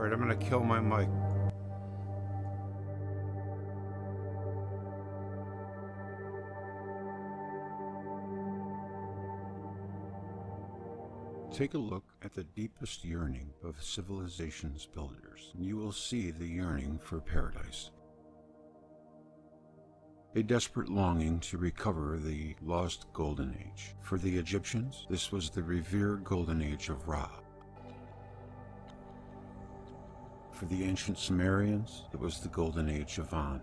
Alright, I'm gonna kill my mic. Take a look at the deepest yearning of civilization's builders, and you will see the yearning for paradise. A desperate longing to recover the lost golden age. For the Egyptians, this was the revered golden age of Ra. For the ancient Sumerians, it was the golden age of An.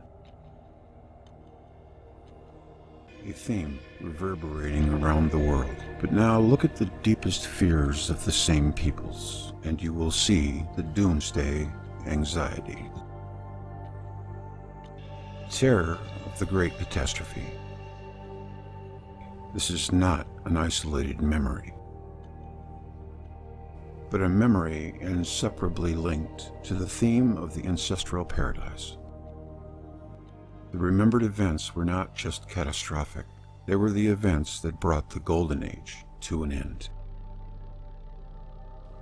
A theme reverberating around the world. But now look at the deepest fears of the same peoples, and you will see the doomsday anxiety. Terror of the great catastrophe. This is not an isolated memory, but a memory inseparably linked to the theme of the ancestral paradise. The remembered events were not just catastrophic, they were the events that brought the Golden Age to an end.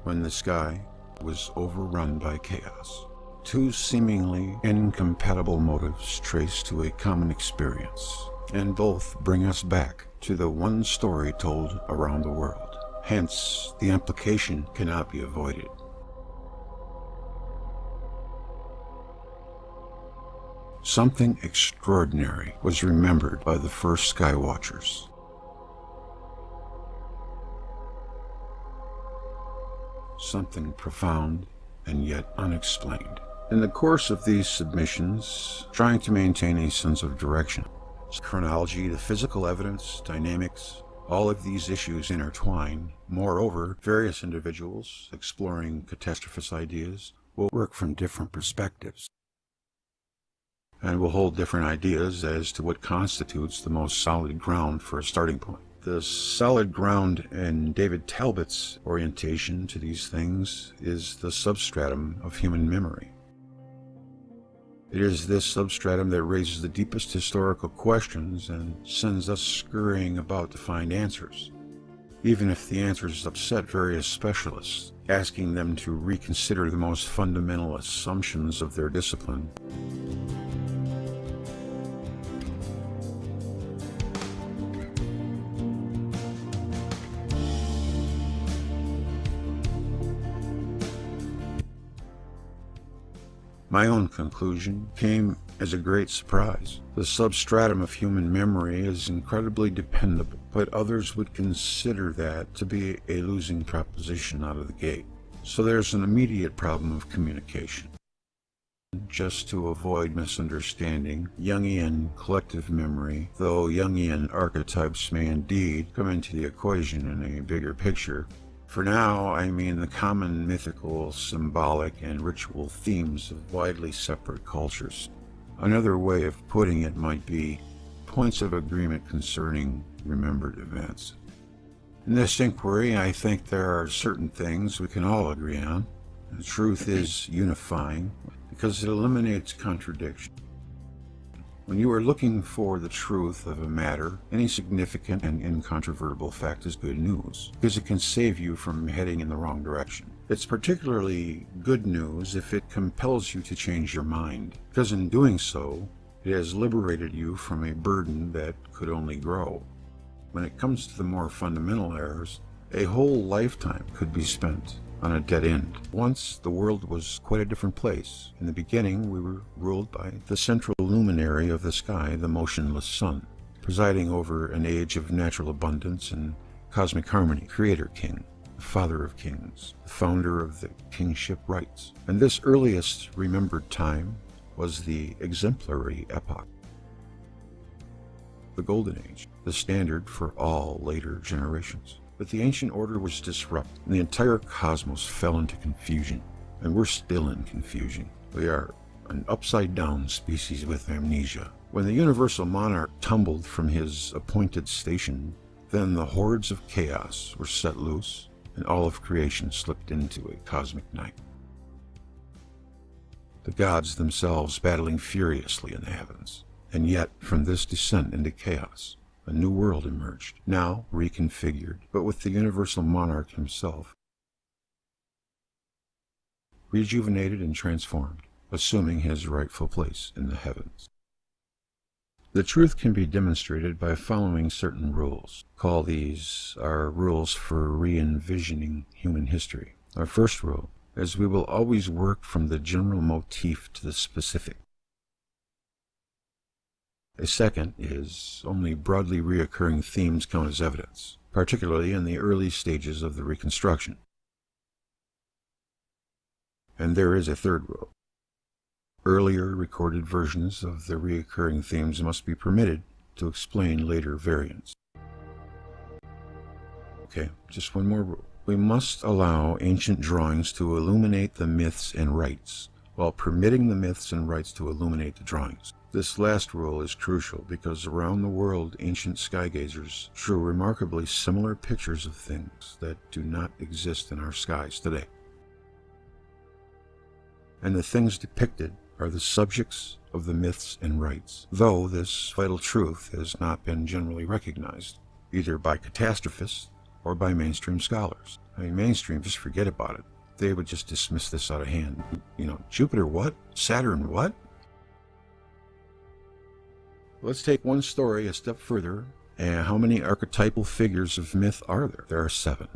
When the sky was overrun by chaos, two seemingly incompatible motives trace to a common experience, and both bring us back to the one story told around the world. Hence, the implication cannot be avoided. Something extraordinary was remembered by the first Skywatchers. Something profound and yet unexplained. In the course of these submissions, trying to maintain a sense of direction, chronology, the physical evidence, dynamics, all of these issues intertwine. Moreover, various individuals exploring catastrophist ideas will work from different perspectives and will hold different ideas as to what constitutes the most solid ground for a starting point. The solid ground in David Talbot's orientation to these things is the substratum of human memory. It is this substratum that raises the deepest historical questions and sends us scurrying about to find answers, even if the answers upset various specialists, asking them to reconsider the most fundamental assumptions of their discipline. My own conclusion came as a great surprise. The substratum of human memory is incredibly dependable, but others would consider that to be a losing proposition out of the gate. So there's an immediate problem of communication. Just to avoid misunderstanding, Jungian collective memory, though Jungian archetypes may indeed come into the equation in a bigger picture, for now, I mean the common mythical, symbolic, and ritual themes of widely separate cultures. Another way of putting it might be points of agreement concerning remembered events. In this inquiry, I think there are certain things we can all agree on. The truth is unifying because it eliminates contradiction. When you are looking for the truth of a matter, any significant and incontrovertible fact is good news, because it can save you from heading in the wrong direction. It's particularly good news if it compels you to change your mind, because in doing so, it has liberated you from a burden that could only grow. When it comes to the more fundamental errors, a whole lifetime could be spent on a dead end. Once the world was quite a different place. In the beginning, we were ruled by the central luminary of the sky, the motionless sun, presiding over an age of natural abundance and cosmic harmony, creator king, father of kings, the founder of the kingship rights. And this earliest remembered time was the exemplary epoch, the golden age, the standard for all later generations. But the ancient order was disrupted, and the entire cosmos fell into confusion. And we're still in confusion. We are an upside down species with amnesia. When the universal monarch tumbled from his appointed station, then the hordes of chaos were set loose, and all of creation slipped into a cosmic night. The gods themselves battling furiously in the heavens. And yet, from this descent into chaos, a new world emerged, now reconfigured, but with the universal monarch himself. rejuvenated and transformed, assuming his rightful place in the heavens. The truth can be demonstrated by following certain rules. Call these our rules for re-envisioning human history. Our first rule is we will always work from the general motif to the specific. A second is only broadly reoccurring themes count as evidence, particularly in the early stages of the reconstruction. And there is a third rule. Earlier recorded versions of the reoccurring themes must be permitted to explain later variants. Okay, just one more rule. We must allow ancient drawings to illuminate the myths and rites, while permitting the myths and rites to illuminate the drawings. This last rule is crucial because around the world ancient skygazers drew remarkably similar pictures of things that do not exist in our skies today. And the things depicted are the subjects of the myths and rites, though this vital truth has not been generally recognized, either by catastrophists or by mainstream scholars. I mean, mainstream, just forget about it. They would just dismiss this out of hand. You know, Jupiter what? Saturn what? Let's take one story a step further. And how many archetypal figures of myth are there? There are seven.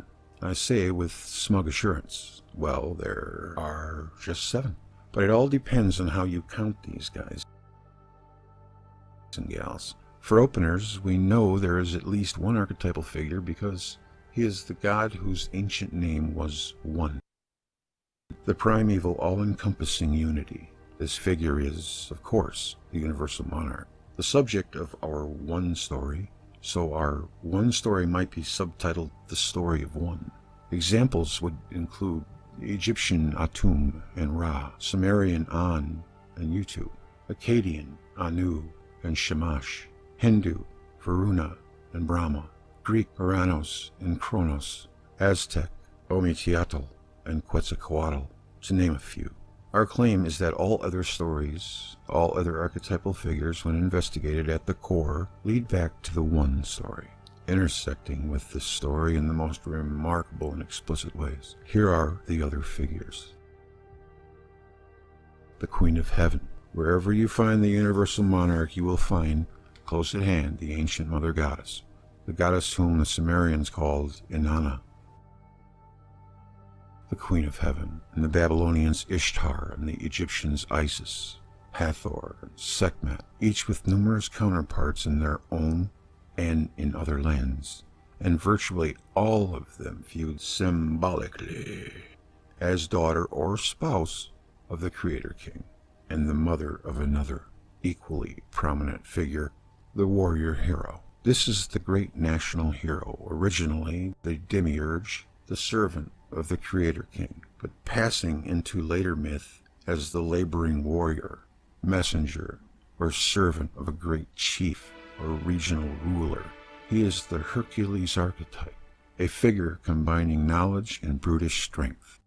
I say with smug assurance. Well, there are just seven. But it all depends on how you count these guys and gals. For openers, we know there is at least one archetypal figure because he is the god whose ancient name was One. The primeval, all-encompassing unity. This figure is, of course, the universal monarch the subject of our one story, so our one story might be subtitled The Story of One. Examples would include Egyptian Atum and Ra, Sumerian An and Utu, Akkadian Anu and Shamash, Hindu Varuna and Brahma, Greek Uranos and Kronos, Aztec Ometeotl and Quetzalcoatl, to name a few. Our claim is that all other stories, all other archetypal figures, when investigated at the core, lead back to the one story, intersecting with this story in the most remarkable and explicit ways. Here are the other figures. The Queen of Heaven. Wherever you find the universal monarch, you will find, close at hand, the ancient mother goddess, the goddess whom the Sumerians called Inanna the Queen of Heaven, and the Babylonians Ishtar and the Egyptians Isis, Hathor, and Sekhmet, each with numerous counterparts in their own and in other lands, and virtually all of them viewed symbolically as daughter or spouse of the Creator King, and the mother of another equally prominent figure, the warrior hero. This is the great national hero, originally the demiurge, the servant of the Creator King, but passing into later myth as the laboring warrior, messenger, or servant of a great chief or regional ruler. He is the Hercules archetype, a figure combining knowledge and brutish strength,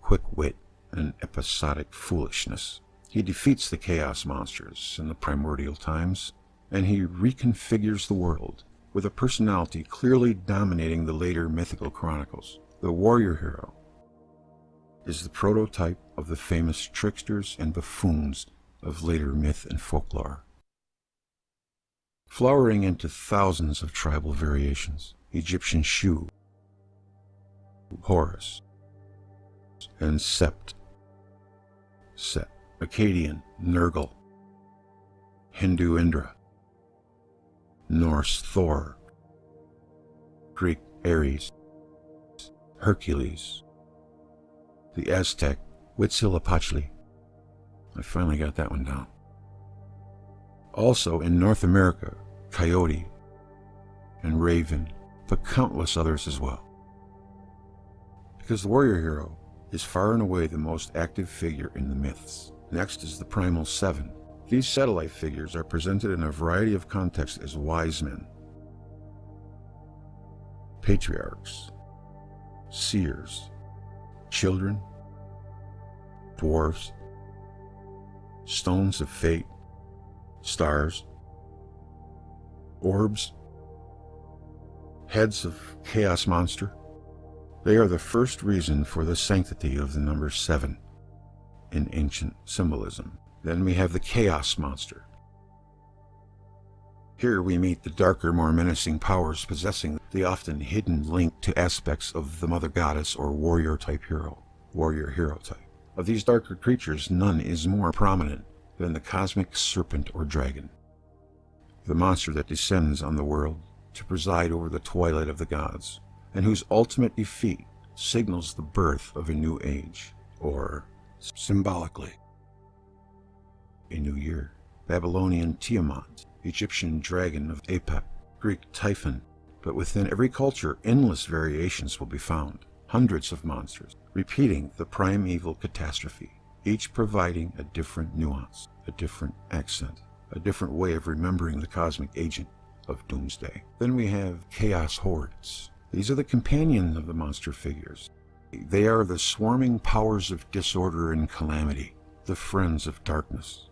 quick wit and episodic foolishness. He defeats the chaos monsters in the primordial times, and he reconfigures the world with a personality clearly dominating the later mythical chronicles. The warrior hero is the prototype of the famous tricksters and buffoons of later myth and folklore. Flowering into thousands of tribal variations, Egyptian Shu, Horus, and Sept, Set, Akkadian Nergal, Hindu Indra, Norse Thor, Greek Ares, Hercules, the Aztec Huitzilopochtli. I finally got that one down. Also in North America, Coyote and Raven, but countless others as well. Because the warrior hero is far and away the most active figure in the myths. Next is the Primal Seven, these satellite figures are presented in a variety of contexts as wise men, patriarchs, seers, children, dwarfs, stones of fate, stars, orbs, heads of chaos monster, They are the first reason for the sanctity of the number seven in ancient symbolism. Then we have the Chaos Monster. Here we meet the darker, more menacing powers possessing the often hidden link to aspects of the Mother Goddess or warrior type hero, warrior hero type. Of these darker creatures, none is more prominent than the cosmic serpent or dragon, the monster that descends on the world to preside over the twilight of the gods, and whose ultimate defeat signals the birth of a new age, or, symbolically, a new year. Babylonian Tiamat, Egyptian dragon of Apep, Greek Typhon, but within every culture endless variations will be found, hundreds of monsters, repeating the primeval catastrophe, each providing a different nuance, a different accent, a different way of remembering the cosmic agent of Doomsday. Then we have Chaos Hordes. These are the companions of the monster figures. They are the swarming powers of disorder and calamity, the friends of darkness.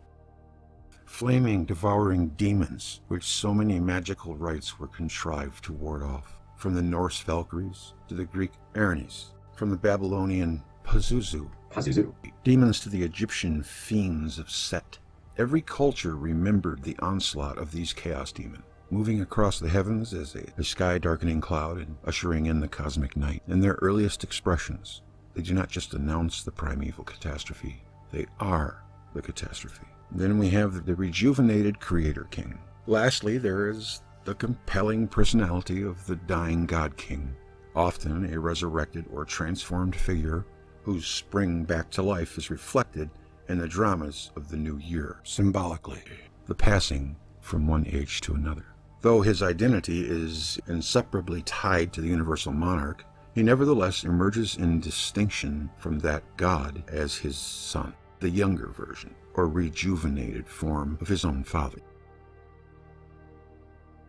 Flaming, devouring demons, which so many magical rites were contrived to ward off. From the Norse Valkyries to the Greek Erinyes, from the Babylonian Pazuzu, Pazuzu. demons to the Egyptian fiends of Set. Every culture remembered the onslaught of these chaos demons moving across the heavens as a, a sky darkening cloud and ushering in the cosmic night. In their earliest expressions, they do not just announce the primeval catastrophe, they are the catastrophe. Then we have the rejuvenated Creator King. Lastly, there is the compelling personality of the dying God King, often a resurrected or transformed figure whose spring back to life is reflected in the dramas of the new year, symbolically, the passing from one age to another. Though his identity is inseparably tied to the universal monarch, he nevertheless emerges in distinction from that god as his son, the younger version, or rejuvenated form of his own father.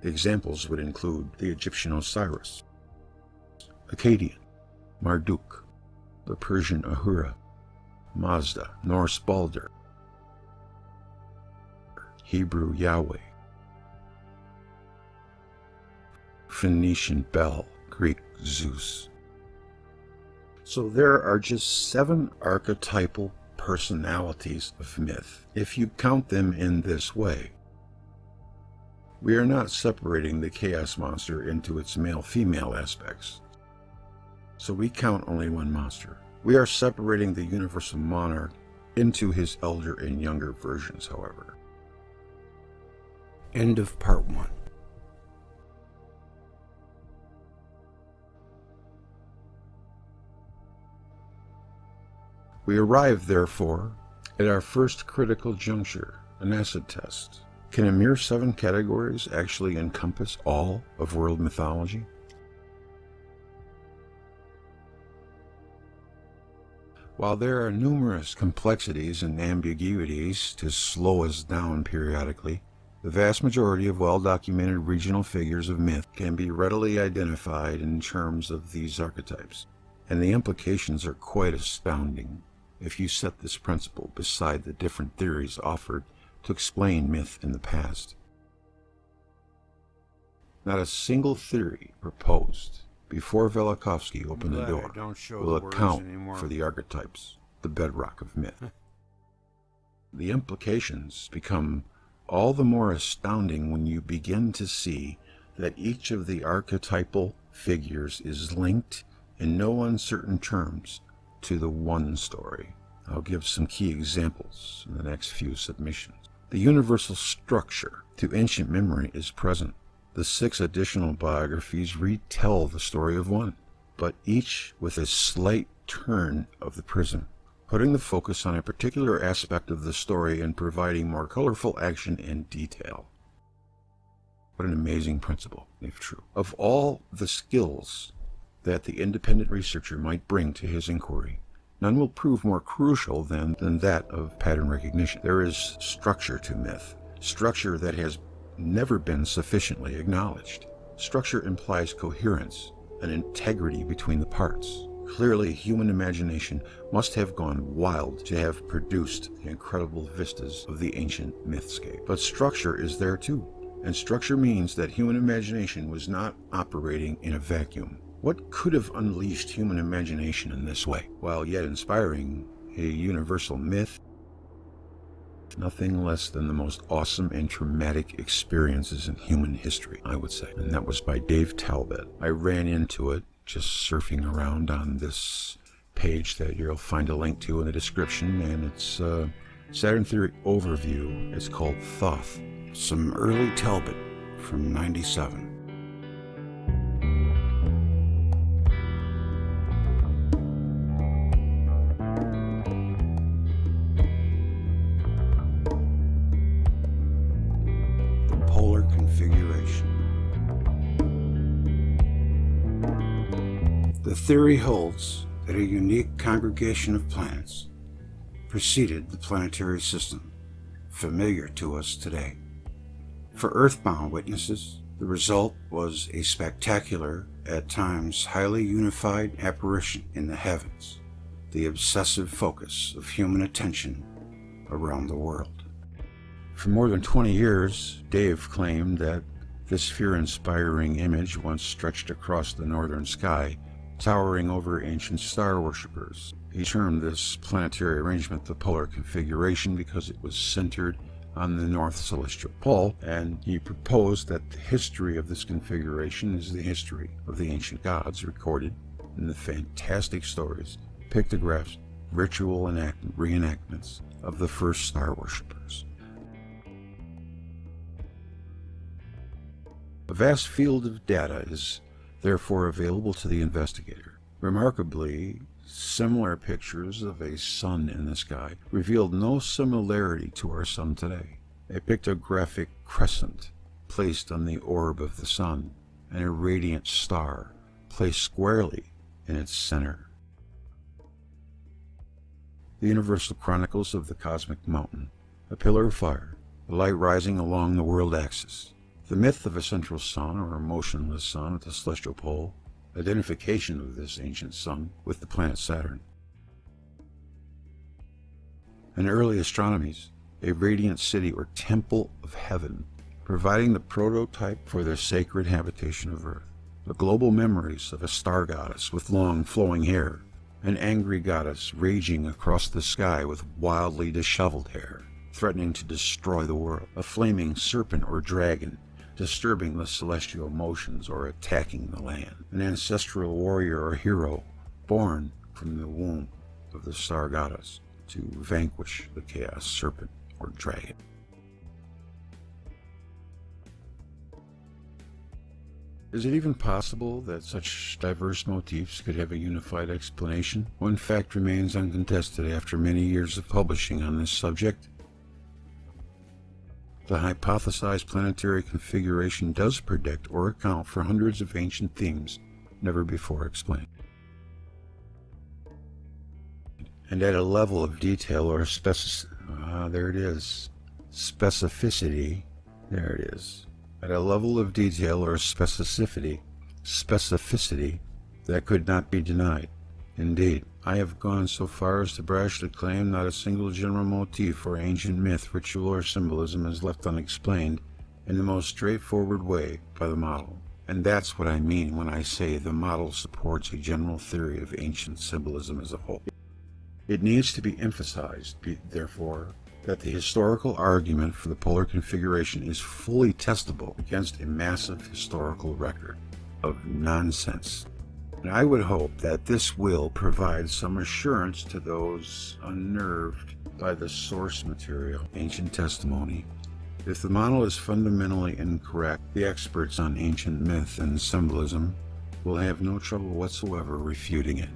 Examples would include the Egyptian Osiris, Akkadian, Marduk, the Persian Ahura, Mazda, Norse Balder, Hebrew Yahweh, Phoenician Bel, Greek Zeus. So there are just seven archetypal personalities of myth, if you count them in this way. We are not separating the chaos monster into its male female aspects. So we count only one monster. We are separating the universal monarch into his elder and younger versions, however. End of part one. We arrive, therefore, at our first critical juncture, an acid test. Can a mere seven categories actually encompass all of world mythology? While there are numerous complexities and ambiguities to slow us down periodically, the vast majority of well-documented regional figures of myth can be readily identified in terms of these archetypes, and the implications are quite astounding if you set this principle beside the different theories offered to explain myth in the past. Not a single theory proposed before Velikovsky opened the door will account anymore. for the archetypes, the bedrock of myth. the implications become all the more astounding when you begin to see that each of the archetypal figures is linked in no uncertain terms to the one story. I'll give some key examples in the next few submissions. The universal structure to ancient memory is present. The six additional biographies retell the story of one, but each with a slight turn of the prism, putting the focus on a particular aspect of the story and providing more colorful action and detail. What an amazing principle, if true. Of all the skills that the independent researcher might bring to his inquiry, none will prove more crucial than, than that of pattern recognition. There is structure to myth, structure that has never been sufficiently acknowledged. Structure implies coherence, an integrity between the parts. Clearly, human imagination must have gone wild to have produced the incredible vistas of the ancient mythscape. But structure is there too, and structure means that human imagination was not operating in a vacuum. What could have unleashed human imagination in this way, while yet inspiring a universal myth? Nothing less than the most awesome and traumatic experiences in human history, I would say. And that was by Dave Talbot. I ran into it just surfing around on this page that you'll find a link to in the description, and it's uh, Saturn Theory Overview. It's called Thoth. Some early Talbot from 97. The theory holds that a unique congregation of planets preceded the planetary system, familiar to us today. For earthbound witnesses, the result was a spectacular, at times highly unified apparition in the heavens, the obsessive focus of human attention around the world. For more than 20 years, Dave claimed that this fear-inspiring image once stretched across the northern sky, towering over ancient star worshippers. He termed this planetary arrangement the polar configuration because it was centered on the North Celestial Pole, and he proposed that the history of this configuration is the history of the ancient gods recorded in the fantastic stories, pictographs, ritual enact- reenactments of the first star worshippers. A vast field of data is therefore available to the investigator. Remarkably, similar pictures of a sun in the sky revealed no similarity to our sun today. A pictographic crescent placed on the orb of the sun, and a radiant star placed squarely in its center. The Universal Chronicles of the Cosmic Mountain, a pillar of fire, a light rising along the world axis, the myth of a central sun or a motionless sun at the celestial pole, identification of this ancient sun with the planet Saturn. In early astronomies, a radiant city or temple of heaven, providing the prototype for the sacred habitation of Earth. The global memories of a star goddess with long flowing hair, an angry goddess raging across the sky with wildly disheveled hair, threatening to destroy the world, a flaming serpent or dragon disturbing the celestial motions or attacking the land, an ancestral warrior or hero born from the womb of the star goddess to vanquish the chaos serpent or dragon. Is it even possible that such diverse motifs could have a unified explanation? One fact remains uncontested after many years of publishing on this subject. The hypothesized planetary configuration does predict or account for hundreds of ancient themes never before explained. And at a level of detail or specificity, ah, there it is, specificity, there it is, at a level of detail or specificity, specificity that could not be denied. Indeed, I have gone so far as to brashly claim not a single general motif or ancient myth, ritual, or symbolism is left unexplained in the most straightforward way by the model. And that's what I mean when I say the model supports a general theory of ancient symbolism as a whole. It needs to be emphasized, therefore, that the historical argument for the polar configuration is fully testable against a massive historical record of nonsense. And I would hope that this will provide some assurance to those unnerved by the source material, ancient testimony. If the model is fundamentally incorrect, the experts on ancient myth and symbolism will have no trouble whatsoever refuting it.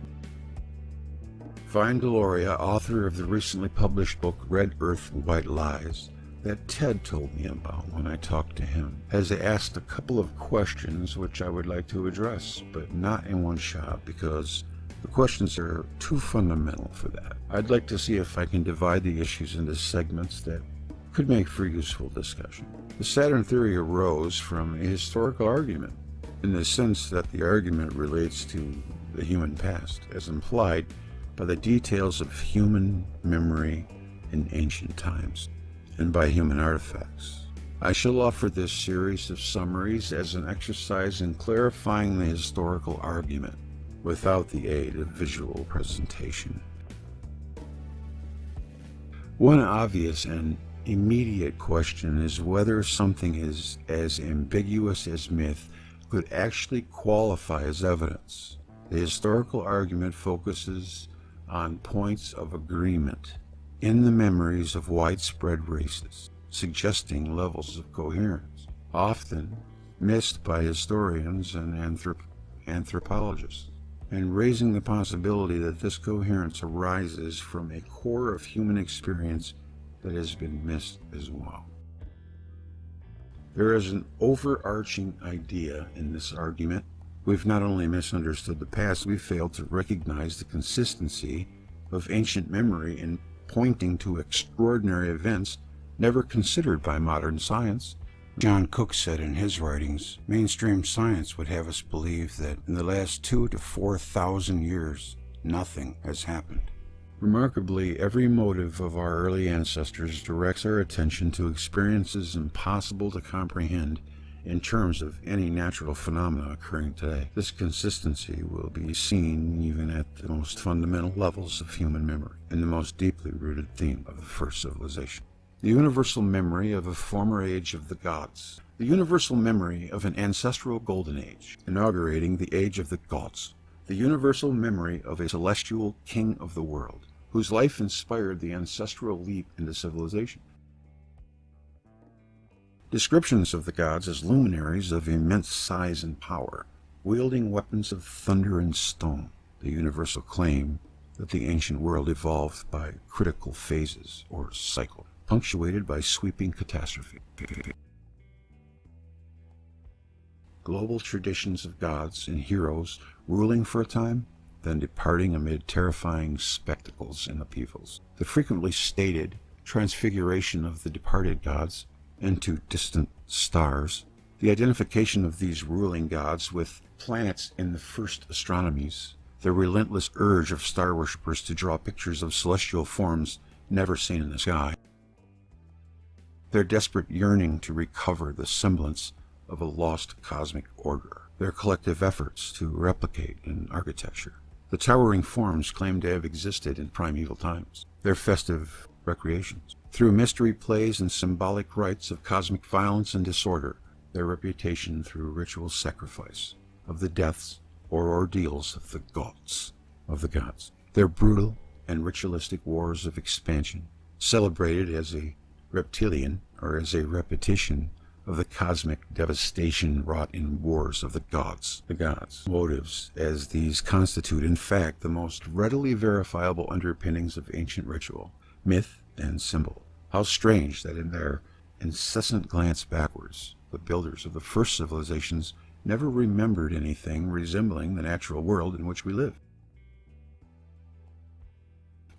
Vine Deloria, author of the recently published book Red Earth, White Lies, that Ted told me about when I talked to him, as has asked a couple of questions which I would like to address, but not in one shot because the questions are too fundamental for that. I'd like to see if I can divide the issues into segments that could make for useful discussion. The Saturn theory arose from a historical argument in the sense that the argument relates to the human past, as implied by the details of human memory in ancient times, and by human artifacts. I shall offer this series of summaries as an exercise in clarifying the historical argument without the aid of visual presentation. One obvious and immediate question is whether something is as ambiguous as myth could actually qualify as evidence. The historical argument focuses on points of agreement in the memories of widespread races, suggesting levels of coherence, often missed by historians and anthrop anthropologists, and raising the possibility that this coherence arises from a core of human experience that has been missed as well. There is an overarching idea in this argument. We've not only misunderstood the past, we've failed to recognize the consistency of ancient memory in pointing to extraordinary events never considered by modern science. John Cook said in his writings, mainstream science would have us believe that in the last two to four thousand years, nothing has happened. Remarkably, every motive of our early ancestors directs our attention to experiences impossible to comprehend in terms of any natural phenomena occurring today. This consistency will be seen even at the most fundamental levels of human memory, in the most deeply rooted theme of the first civilization. The universal memory of a former age of the gods. The universal memory of an ancestral golden age, inaugurating the age of the gods. The universal memory of a celestial king of the world, whose life inspired the ancestral leap into civilization. Descriptions of the gods as luminaries of immense size and power, wielding weapons of thunder and stone, the universal claim that the ancient world evolved by critical phases or cycle, punctuated by sweeping catastrophe. Global traditions of gods and heroes ruling for a time, then departing amid terrifying spectacles and upheavals. The frequently stated transfiguration of the departed gods into distant stars. The identification of these ruling gods with planets in the first astronomies, the relentless urge of star worshippers to draw pictures of celestial forms never seen in the sky, their desperate yearning to recover the semblance of a lost cosmic order, their collective efforts to replicate in architecture, the towering forms claimed to have existed in primeval times, their festive recreations, through mystery plays and symbolic rites of cosmic violence and disorder, their reputation through ritual sacrifice of the deaths or ordeals of the gods, of the gods, their brutal and ritualistic wars of expansion, celebrated as a reptilian or as a repetition of the cosmic devastation wrought in wars of the gods, the gods, motives, as these constitute in fact the most readily verifiable underpinnings of ancient ritual, myth, and symbol. How strange that in their incessant glance backwards, the builders of the first civilizations never remembered anything resembling the natural world in which we live.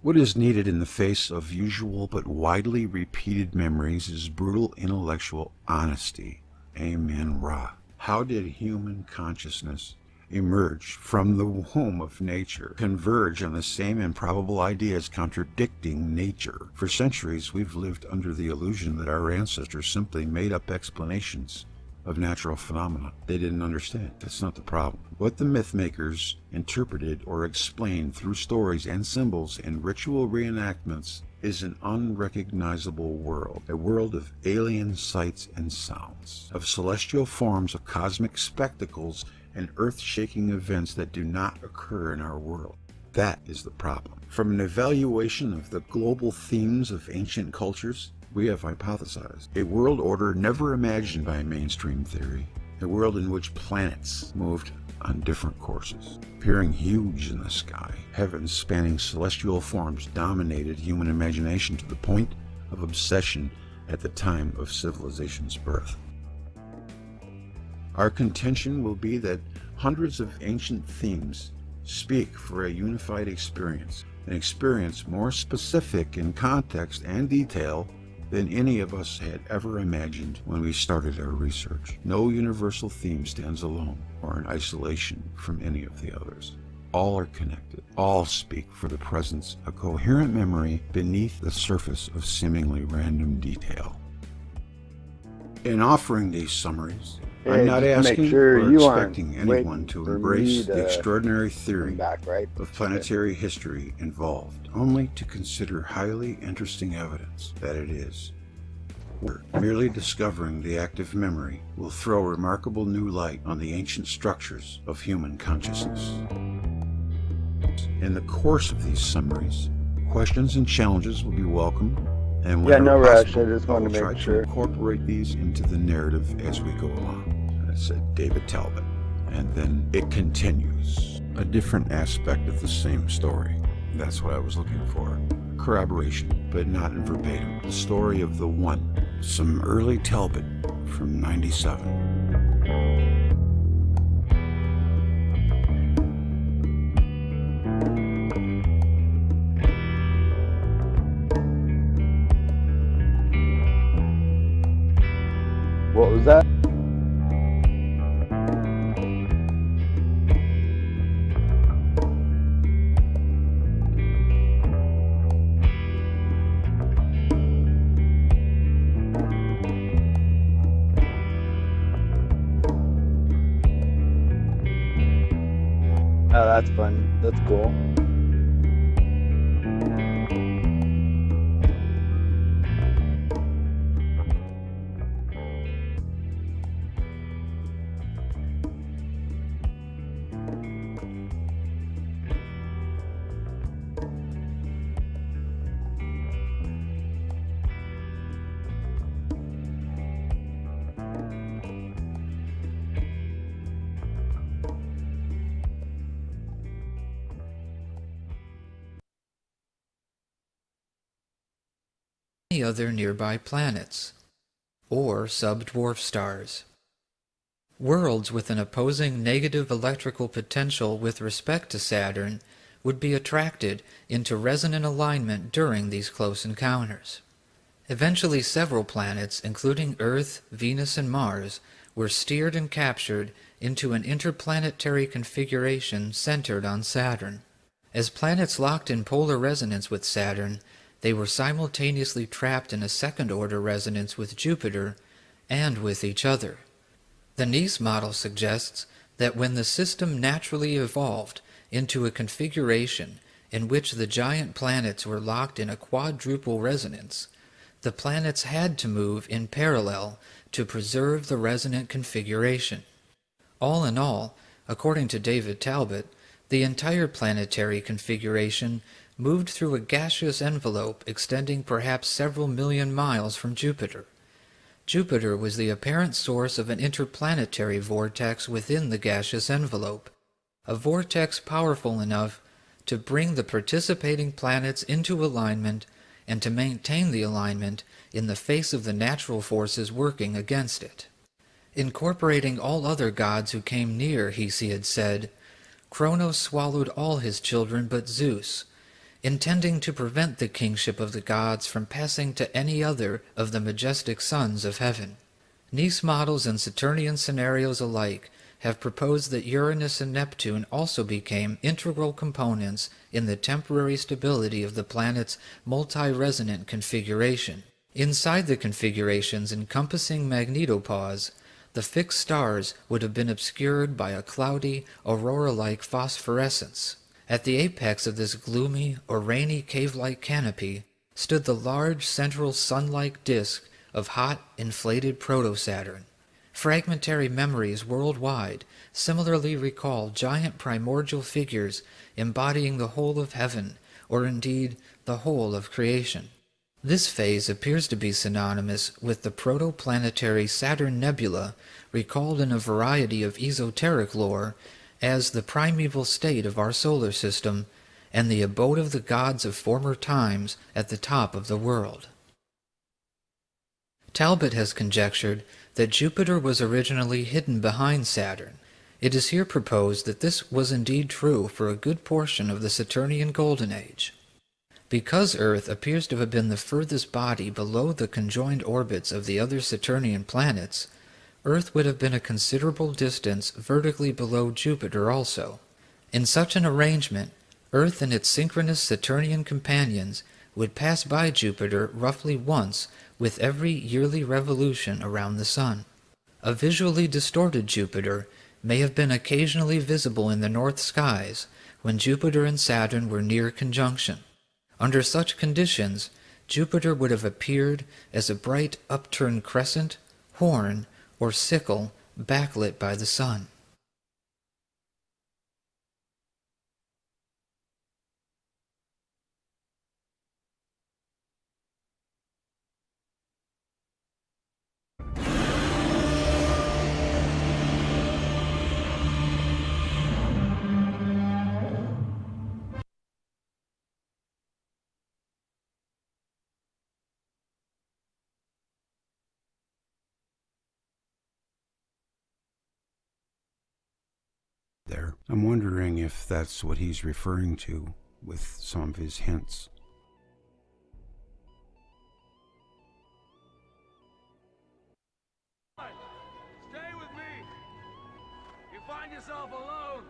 What is needed in the face of usual but widely repeated memories is brutal intellectual honesty. Amen Ra. How did human consciousness emerge from the womb of nature, converge on the same improbable ideas contradicting nature. For centuries, we've lived under the illusion that our ancestors simply made up explanations of natural phenomena they didn't understand. That's not the problem. What the myth makers interpreted or explained through stories and symbols and ritual reenactments is an unrecognizable world, a world of alien sights and sounds, of celestial forms, of cosmic spectacles, and earth-shaking events that do not occur in our world. That is the problem. From an evaluation of the global themes of ancient cultures, we have hypothesized a world order never imagined by mainstream theory, a world in which planets moved on different courses, appearing huge in the sky. Heavens spanning celestial forms dominated human imagination to the point of obsession at the time of civilization's birth. Our contention will be that hundreds of ancient themes speak for a unified experience, an experience more specific in context and detail than any of us had ever imagined when we started our research. No universal theme stands alone or in isolation from any of the others. All are connected. All speak for the presence of coherent memory beneath the surface of seemingly random detail. In offering these summaries, I'm not to asking sure or expecting anyone to embrace me the extraordinary theory back, right? of planetary history involved, only to consider highly interesting evidence that it is. Merely discovering the active memory will throw remarkable new light on the ancient structures of human consciousness. In the course of these summaries, questions and challenges will be welcome, and Yeah, no whenever rush, possible, I just will to try make sure. incorporate these into the narrative as we go along. Said David Talbot. And then it continues. A different aspect of the same story. That's what I was looking for. Corroboration, but not in verbatim. The story of the one. Some early Talbot from 97. What was that? Nearby planets, or subdwarf stars. Worlds with an opposing negative electrical potential with respect to Saturn would be attracted into resonant alignment during these close encounters. Eventually, several planets, including Earth, Venus, and Mars, were steered and captured into an interplanetary configuration centered on Saturn. As planets locked in polar resonance with Saturn, they were simultaneously trapped in a second order resonance with Jupiter and with each other. The Nice model suggests that when the system naturally evolved into a configuration in which the giant planets were locked in a quadruple resonance, the planets had to move in parallel to preserve the resonant configuration. All in all, according to David Talbot, the entire planetary configuration moved through a gaseous envelope extending perhaps several million miles from Jupiter. Jupiter was the apparent source of an interplanetary vortex within the gaseous envelope, a vortex powerful enough to bring the participating planets into alignment and to maintain the alignment in the face of the natural forces working against it. Incorporating all other gods who came near, Hesiod said, Cronos swallowed all his children but Zeus, intending to prevent the kingship of the gods from passing to any other of the majestic sons of heaven. Nice models and Saturnian scenarios alike have proposed that Uranus and Neptune also became integral components in the temporary stability of the planet's multi-resonant configuration. Inside the configurations encompassing magnetopause, the fixed stars would have been obscured by a cloudy, aurora-like phosphorescence. At the apex of this gloomy or rainy cave-like canopy stood the large central sun-like disk of hot, inflated proto-Saturn. Fragmentary memories worldwide similarly recall giant primordial figures embodying the whole of heaven, or indeed the whole of creation. This phase appears to be synonymous with the protoplanetary Saturn Nebula, recalled in a variety of esoteric lore as the primeval state of our solar system and the abode of the gods of former times at the top of the world. Talbot has conjectured that Jupiter was originally hidden behind Saturn. It is here proposed that this was indeed true for a good portion of the Saturnian Golden Age. Because Earth appears to have been the furthest body below the conjoined orbits of the other Saturnian planets, Earth would have been a considerable distance vertically below Jupiter also. In such an arrangement, Earth and its synchronous Saturnian companions would pass by Jupiter roughly once with every yearly revolution around the Sun. A visually distorted Jupiter may have been occasionally visible in the north skies when Jupiter and Saturn were near conjunction. Under such conditions, Jupiter would have appeared as a bright upturned crescent, horn, or sickle backlit by the sun. I'm wondering if that's what he's referring to with some of his hints. Stay with me. You find yourself alone,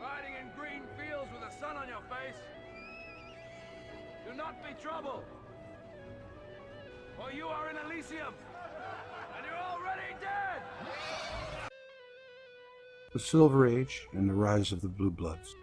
riding in green fields with the sun on your face. Do not be troubled, for you are in Elysium, The Silver Age and the Rise of the Blue Bloods.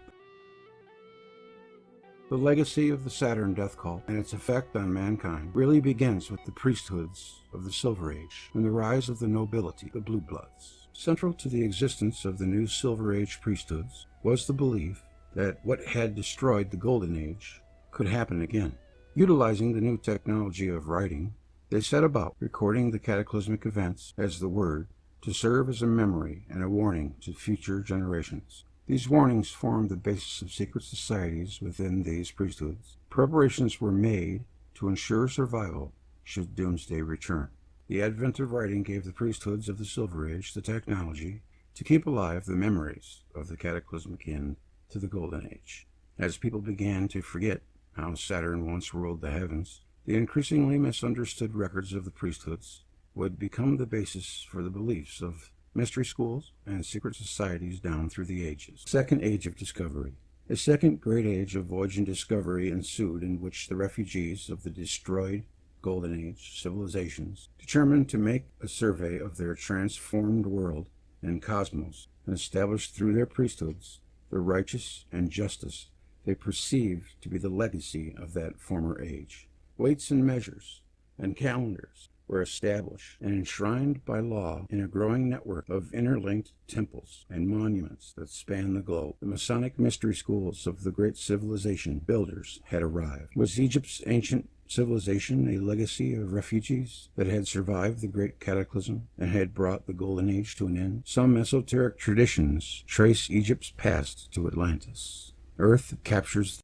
The legacy of the Saturn death cult and its effect on mankind really begins with the priesthoods of the Silver Age and the rise of the nobility, the Blue Bloods. Central to the existence of the new Silver Age priesthoods was the belief that what had destroyed the Golden Age could happen again. Utilizing the new technology of writing, they set about recording the cataclysmic events as the Word to serve as a memory and a warning to future generations. These warnings formed the basis of secret societies within these priesthoods. Preparations were made to ensure survival should doomsday return. The advent of writing gave the priesthoods of the Silver Age the technology to keep alive the memories of the cataclysmic end to the Golden Age. As people began to forget how Saturn once ruled the heavens, the increasingly misunderstood records of the priesthoods would become the basis for the beliefs of mystery schools and secret societies down through the ages. Second Age of Discovery. A second great age of voyage and discovery ensued in which the refugees of the destroyed Golden Age civilizations determined to make a survey of their transformed world and cosmos and establish through their priesthoods the righteous and justice they perceived to be the legacy of that former age. Weights and measures and calendars were established and enshrined by law in a growing network of interlinked temples and monuments that span the globe. The Masonic mystery schools of the great civilization builders had arrived. Was Egypt's ancient civilization a legacy of refugees that had survived the great cataclysm and had brought the golden age to an end? Some esoteric traditions trace Egypt's past to Atlantis. Earth captures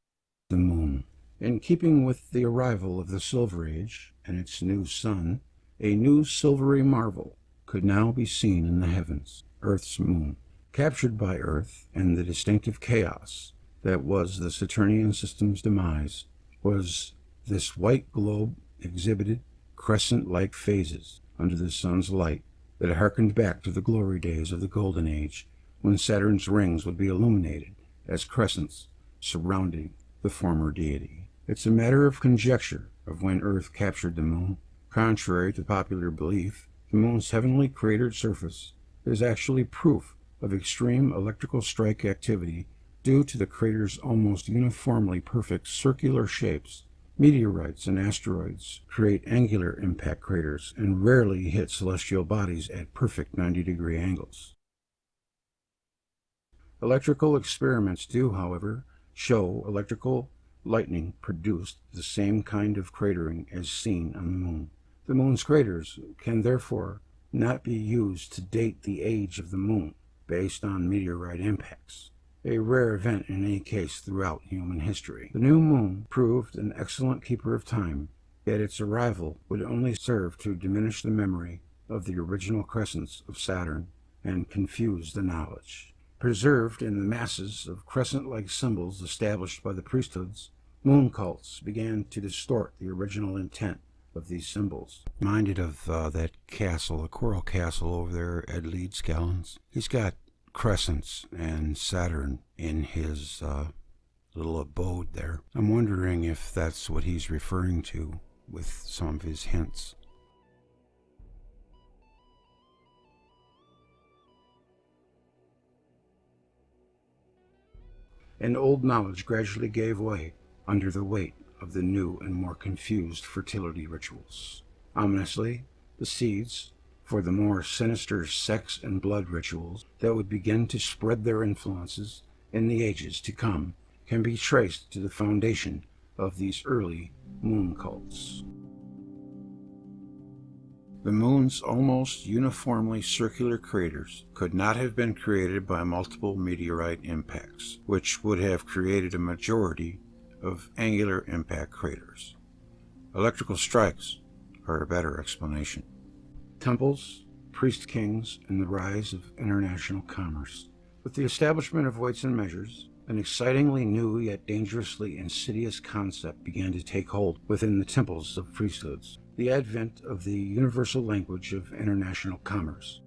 the moon. In keeping with the arrival of the Silver Age and its new sun, a new silvery marvel could now be seen in the heavens, Earth's moon. Captured by Earth and the distinctive chaos that was the Saturnian system's demise, was this white globe exhibited crescent-like phases under the sun's light that harkened back to the glory days of the Golden Age, when Saturn's rings would be illuminated as crescents surrounding the former deity. It's a matter of conjecture of when Earth captured the moon. Contrary to popular belief, the moon's heavenly cratered surface is actually proof of extreme electrical strike activity due to the crater's almost uniformly perfect circular shapes. Meteorites and asteroids create angular impact craters and rarely hit celestial bodies at perfect 90 degree angles. Electrical experiments do, however, show electrical lightning produced the same kind of cratering as seen on the moon. The moon's craters can therefore not be used to date the age of the moon based on meteorite impacts, a rare event in any case throughout human history. The new moon proved an excellent keeper of time, yet its arrival would only serve to diminish the memory of the original crescents of Saturn and confuse the knowledge. Preserved in the masses of crescent-like symbols established by the priesthoods, moon cults began to distort the original intent of these symbols. Minded of uh, that castle, the coral castle over there at Leedskalns. He's got crescents and Saturn in his uh, little abode there. I'm wondering if that's what he's referring to with some of his hints. And old knowledge gradually gave way under the weight of the new and more confused fertility rituals. Ominously, the seeds for the more sinister sex and blood rituals that would begin to spread their influences in the ages to come can be traced to the foundation of these early moon cults. The moon's almost uniformly circular craters could not have been created by multiple meteorite impacts, which would have created a majority of angular impact craters. Electrical strikes are a better explanation. Temples, priest kings, and the rise of international commerce. With the establishment of weights and measures, an excitingly new yet dangerously insidious concept began to take hold within the temples of priesthoods the advent of the universal language of international commerce.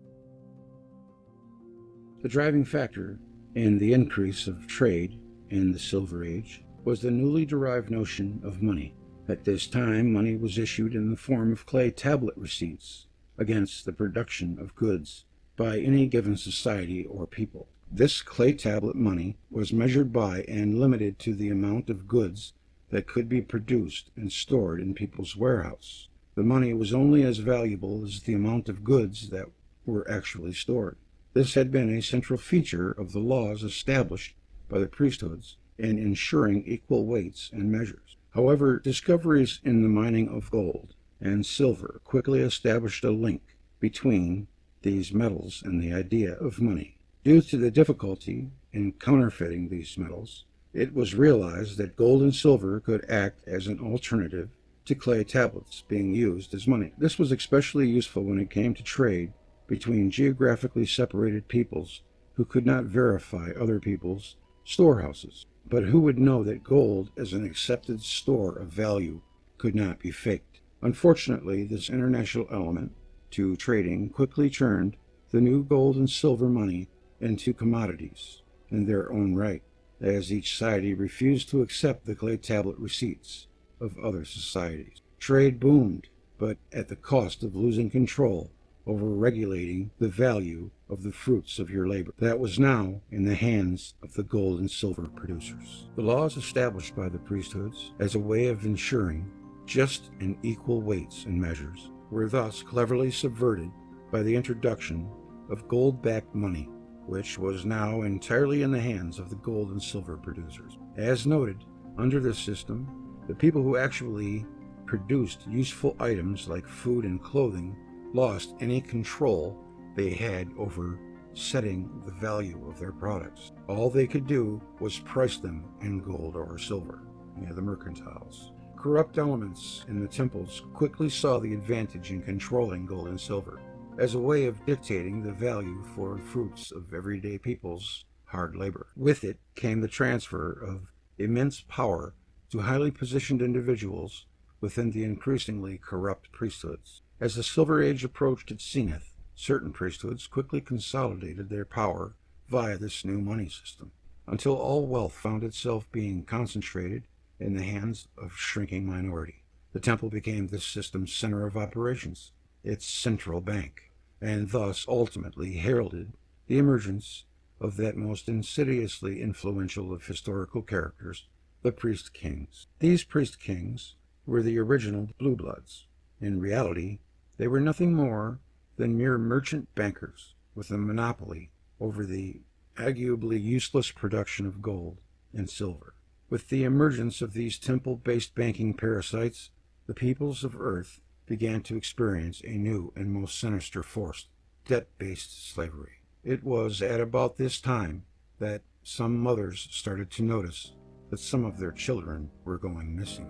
The driving factor in the increase of trade in the Silver Age was the newly derived notion of money. At this time, money was issued in the form of clay tablet receipts against the production of goods by any given society or people. This clay tablet money was measured by and limited to the amount of goods that could be produced and stored in people's warehouse. The money was only as valuable as the amount of goods that were actually stored. This had been a central feature of the laws established by the priesthoods in ensuring equal weights and measures. However, discoveries in the mining of gold and silver quickly established a link between these metals and the idea of money. Due to the difficulty in counterfeiting these metals, it was realized that gold and silver could act as an alternative to clay tablets being used as money. This was especially useful when it came to trade between geographically separated peoples who could not verify other people's storehouses, but who would know that gold as an accepted store of value could not be faked. Unfortunately, this international element to trading quickly turned the new gold and silver money into commodities in their own right, as each society refused to accept the clay tablet receipts of other societies. Trade boomed, but at the cost of losing control over regulating the value of the fruits of your labor. That was now in the hands of the gold and silver producers. The laws established by the priesthoods as a way of ensuring just and equal weights and measures were thus cleverly subverted by the introduction of gold backed money which was now entirely in the hands of the gold and silver producers. As noted, under this system, the people who actually produced useful items like food and clothing lost any control they had over setting the value of their products. All they could do was price them in gold or silver, know, the mercantiles. Corrupt elements in the temples quickly saw the advantage in controlling gold and silver as a way of dictating the value for fruits of everyday people's hard labor. With it came the transfer of immense power to highly positioned individuals within the increasingly corrupt priesthoods. As the Silver Age approached its zenith, certain priesthoods quickly consolidated their power via this new money system, until all wealth found itself being concentrated in the hands of shrinking minority. The temple became this system's center of operations, its central bank and thus ultimately heralded the emergence of that most insidiously influential of historical characters, the priest kings. These priest kings were the original blue bloods. In reality, they were nothing more than mere merchant bankers with a monopoly over the arguably useless production of gold and silver. With the emergence of these temple based banking parasites, the peoples of Earth began to experience a new and most sinister force debt based slavery. It was at about this time that some mothers started to notice that some of their children were going missing.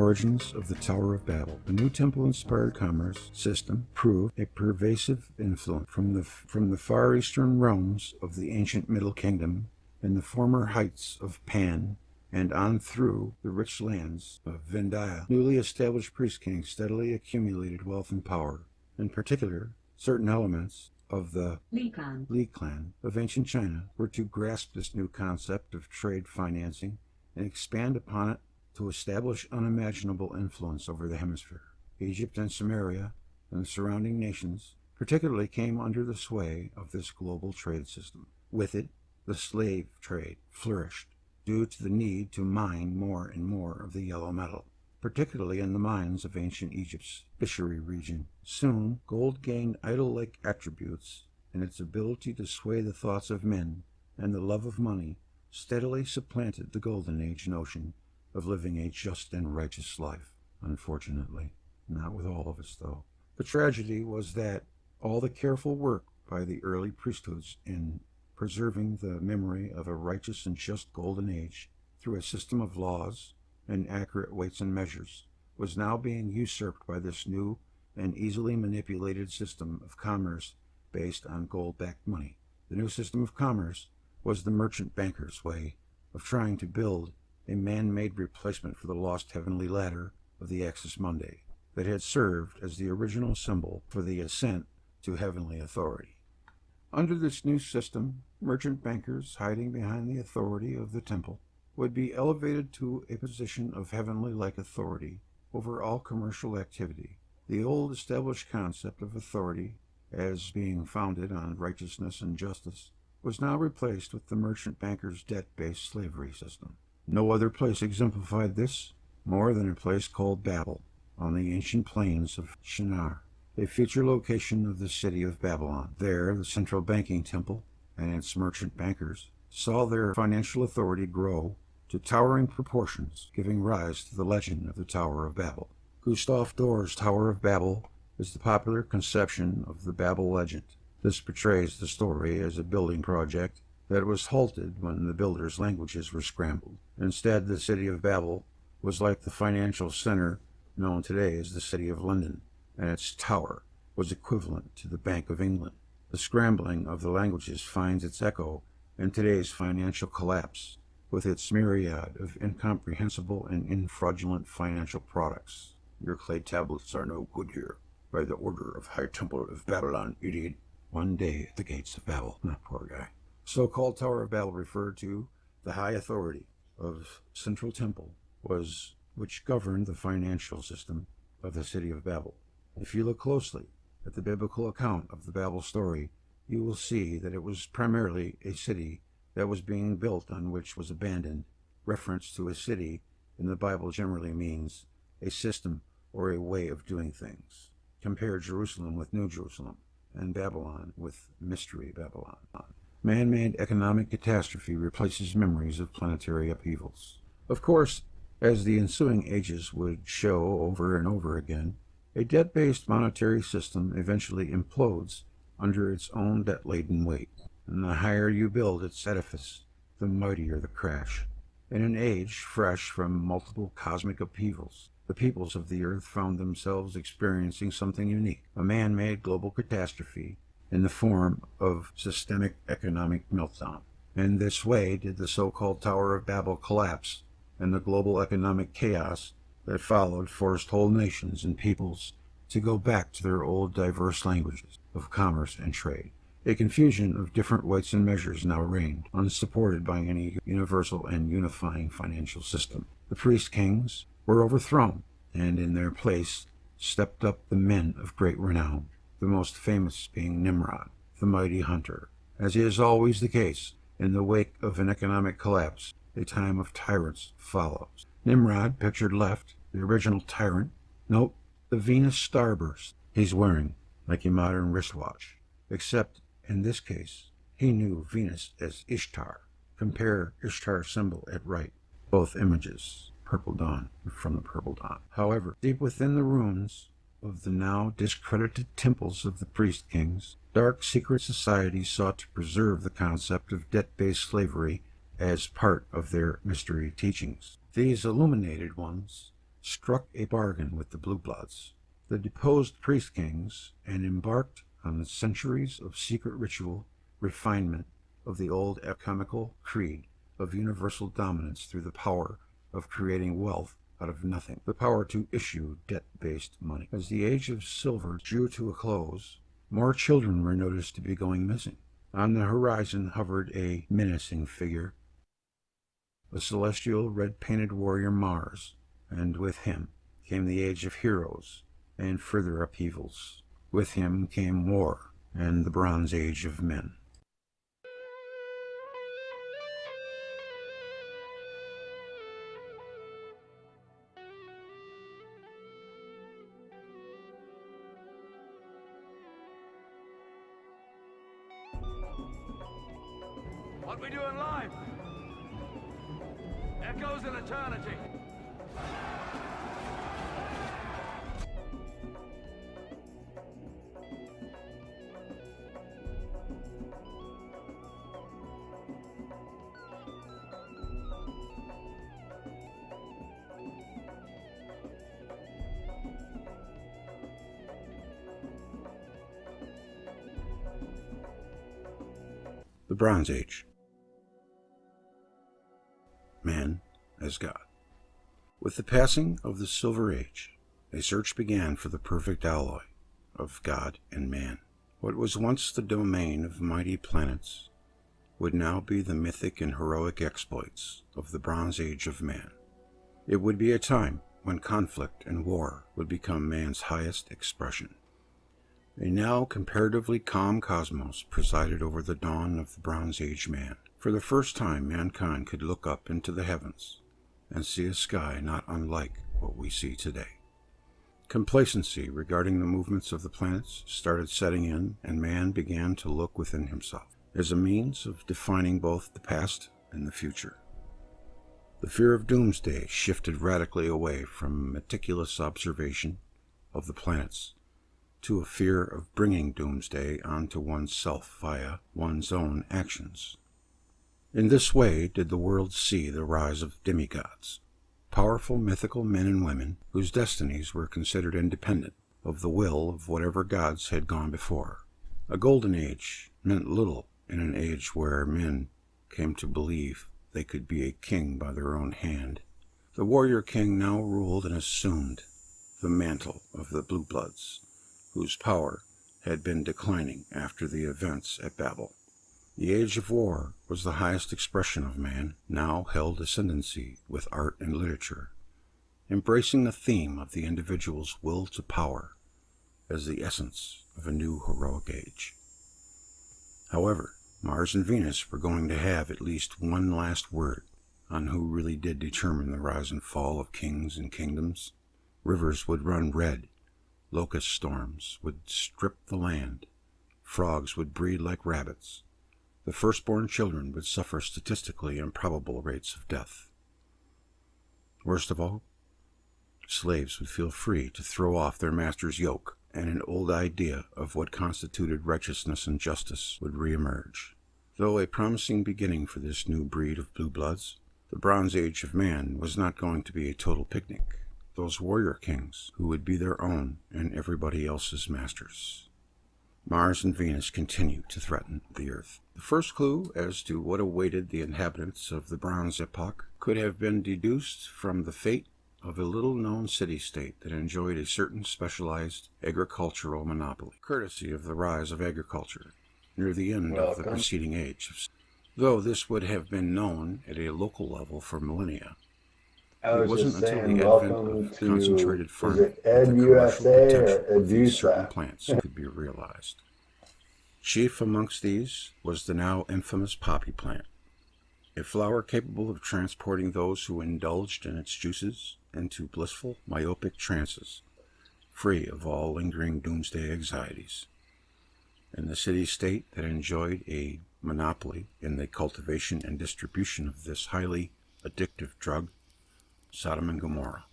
Origins of the Tower of Babel. The new temple-inspired commerce system proved a pervasive influence from the, from the far eastern realms of the ancient Middle Kingdom and the former heights of Pan and on through the rich lands of Vendaya. Newly established priest kings steadily accumulated wealth and power. In particular, certain elements of the Li Clan. Li clan of ancient China were to grasp this new concept of trade financing and expand upon it to establish unimaginable influence over the hemisphere. Egypt and Sumeria and the surrounding nations particularly came under the sway of this global trade system. With it, the slave trade flourished due to the need to mine more and more of the yellow metal, particularly in the mines of ancient Egypt's fishery region. Soon, gold gained idol-like attributes, and its ability to sway the thoughts of men and the love of money steadily supplanted the Golden Age notion of living a just and righteous life, unfortunately. Not with all of us, though. The tragedy was that all the careful work by the early priesthoods in preserving the memory of a righteous and just golden age through a system of laws and accurate weights and measures was now being usurped by this new and easily manipulated system of commerce based on gold-backed money. The new system of commerce was the merchant banker's way of trying to build a man-made replacement for the lost heavenly ladder of the Axis Mundi that had served as the original symbol for the ascent to heavenly authority. Under this new system, merchant bankers hiding behind the authority of the temple would be elevated to a position of heavenly-like authority over all commercial activity. The old established concept of authority as being founded on righteousness and justice was now replaced with the merchant banker's debt-based slavery system. No other place exemplified this more than a place called Babel on the ancient plains of Shinar, a future location of the city of Babylon. There, the central banking temple and its merchant bankers saw their financial authority grow to towering proportions, giving rise to the legend of the Tower of Babel. Gustave Dore's Tower of Babel is the popular conception of the Babel legend. This portrays the story as a building project that was halted when the builders' languages were scrambled. Instead, the city of Babel was like the financial center known today as the City of London, and its tower was equivalent to the Bank of England. The scrambling of the languages finds its echo in today's financial collapse, with its myriad of incomprehensible and infraudulent financial products. Your clay tablets are no good here. By the order of High Temple of Babylon, idiot. One day at the gates of Babel. Not poor guy. So-called Tower of Babel referred to the high authority of Central Temple was which governed the financial system of the city of Babel. If you look closely at the biblical account of the Babel story, you will see that it was primarily a city that was being built on which was abandoned. Reference to a city in the Bible generally means a system or a way of doing things. Compare Jerusalem with New Jerusalem and Babylon with Mystery Babylon. Man-made economic catastrophe replaces memories of planetary upheavals. Of course, as the ensuing ages would show over and over again, a debt-based monetary system eventually implodes under its own debt-laden weight, and the higher you build its edifice, the mightier the crash. In an age fresh from multiple cosmic upheavals, the peoples of the earth found themselves experiencing something unique, a man-made global catastrophe in the form of systemic economic meltdown. In this way did the so-called Tower of Babel collapse, and the global economic chaos that followed forced whole nations and peoples to go back to their old diverse languages of commerce and trade. A confusion of different weights and measures now reigned, unsupported by any universal and unifying financial system. The priest kings were overthrown, and in their place stepped up the men of great renown, the most famous being Nimrod, the mighty hunter. As is always the case, in the wake of an economic collapse, a time of tyrants follows. Nimrod, pictured left, the original tyrant. Note the Venus starburst he's wearing, like a modern wristwatch. Except, in this case, he knew Venus as Ishtar. Compare Ishtar symbol at right. Both images, Purple Dawn, from the Purple Dawn. However, deep within the ruins of the now discredited temples of the priest kings, dark secret societies sought to preserve the concept of debt-based slavery as part of their mystery teachings. These illuminated ones struck a bargain with the Blue Bloods, the deposed priest kings, and embarked on the centuries of secret ritual refinement of the old alchemical creed of universal dominance through the power of creating wealth out of nothing, the power to issue debt-based money. As the age of silver drew to a close, more children were noticed to be going missing. On the horizon hovered a menacing figure, the celestial red-painted warrior Mars, and with him came the age of heroes and further upheavals. With him came war and the Bronze Age of men. Bronze Age. Man as God. With the passing of the Silver Age, a search began for the perfect alloy of God and man. What was once the domain of mighty planets would now be the mythic and heroic exploits of the Bronze Age of man. It would be a time when conflict and war would become man's highest expression. A now comparatively calm cosmos presided over the dawn of the Bronze Age man. For the first time, mankind could look up into the heavens and see a sky not unlike what we see today. Complacency regarding the movements of the planets started setting in, and man began to look within himself as a means of defining both the past and the future. The fear of doomsday shifted radically away from meticulous observation of the planets to a fear of bringing doomsday onto oneself via one's own actions. In this way did the world see the rise of demigods, powerful mythical men and women whose destinies were considered independent of the will of whatever gods had gone before. A golden age meant little in an age where men came to believe they could be a king by their own hand. The warrior king now ruled and assumed the mantle of the Blue Bloods, whose power had been declining after the events at Babel. The age of war was the highest expression of man, now held ascendancy with art and literature, embracing the theme of the individual's will to power as the essence of a new heroic age. However, Mars and Venus were going to have at least one last word on who really did determine the rise and fall of kings and kingdoms. Rivers would run red, locust storms would strip the land, frogs would breed like rabbits, the firstborn children would suffer statistically improbable rates of death. Worst of all, slaves would feel free to throw off their master's yoke, and an old idea of what constituted righteousness and justice would reemerge. Though a promising beginning for this new breed of blue bloods, the Bronze Age of man was not going to be a total picnic. Those warrior kings who would be their own and everybody else's masters. Mars and Venus continue to threaten the Earth. The first clue as to what awaited the inhabitants of the Bronze Epoch could have been deduced from the fate of a little known city state that enjoyed a certain specialized agricultural monopoly, courtesy of the rise of agriculture near the end of the preceding age. Though this would have been known at a local level for millennia, I it was wasn't until saying, the advent of concentrated farming that the commercial potential of these certain plants could be realized. Chief amongst these was the now infamous poppy plant, a flower capable of transporting those who indulged in its juices into blissful, myopic trances, free of all lingering doomsday anxieties. In the city state that enjoyed a monopoly in the cultivation and distribution of this highly addictive drug, Sodom and Gomorrah.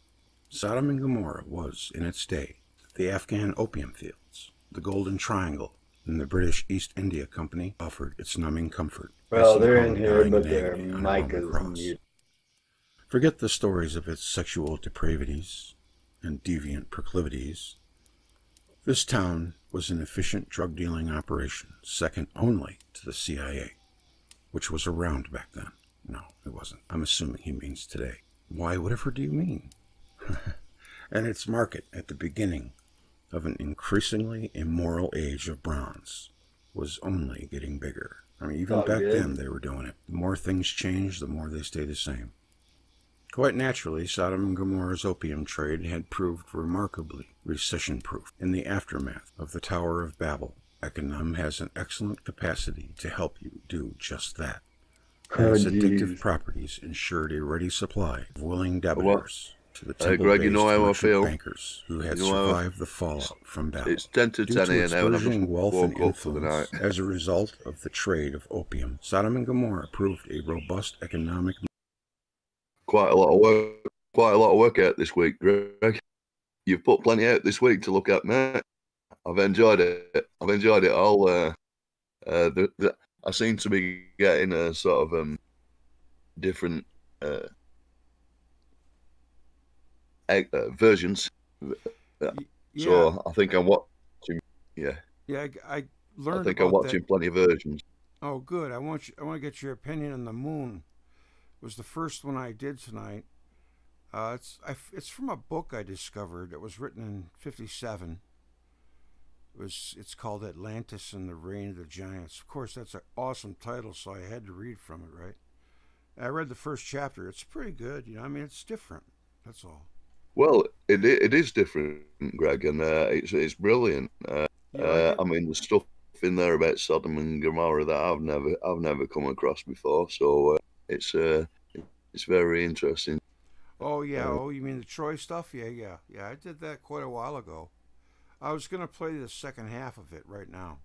Sodom and Gomorrah was, in its day, the Afghan opium fields, the Golden Triangle, and the British East India Company offered its numbing comfort. Well, they're in here, but their agony on a mic is muted. Forget the stories of its sexual depravities and deviant proclivities. This town was an efficient drug dealing operation, second only to the CIA, which was around back then. No, it wasn't. I'm assuming he means today. Why, whatever do you mean? and its market at the beginning of an increasingly immoral age of bronze was only getting bigger. I mean, even Oh, back yeah. then they were doing it. The more things change, the more they stay the same. Quite naturally, Sodom and Gomorrah's opium trade had proved remarkably recession proof. In the aftermath of the Tower of Babel, Econom has an excellent capacity to help you do just that. Oh, Its addictive properties ensured a ready supply of willing debitors to the Hey, Greg, you know temple-based how I feel. bankers who had You know how I- survived the fallout from Babel. It's 10 to Due 10 to here its now, and I burgeoning just wealth and up for influence as a result of the trade of opium, Sodom and Gomorrah proved a robust economic Quite a lot of work. Quite a lot of work out this week, Greg. You've put plenty out this week to look at, mate. I've enjoyed it. I've enjoyed it all. Uh, uh, the, the, I seem to be getting a sort of um, different uh, egg- uh, versions. Yeah, So I think I'm watching. Yeah, yeah. I, I learned I think I'm watching that. plenty of versions. Oh, good. I want you. I want to get your opinion on the moon. It was the first one I did tonight. Uh, it's I, it's from a book I discovered. It was written in '57. It was it's called Atlantis and the Reign of the Giants. Of course, that's an awesome title, so I had to read from it. Right. I read the first chapter. It's pretty good. You know, I mean, it's different. That's all. Well, it it is different, Greg, and uh, it's it's brilliant. Uh, like uh. I mean, the stuff in there about Sodom and Gomorrah that I've never I've never come across before. So uh, it's uh, it's very interesting. Oh yeah. Uh, Oh, you mean the Troy stuff? Yeah, yeah, yeah. I did that quite a while ago. I was gonna play the second half of it right now.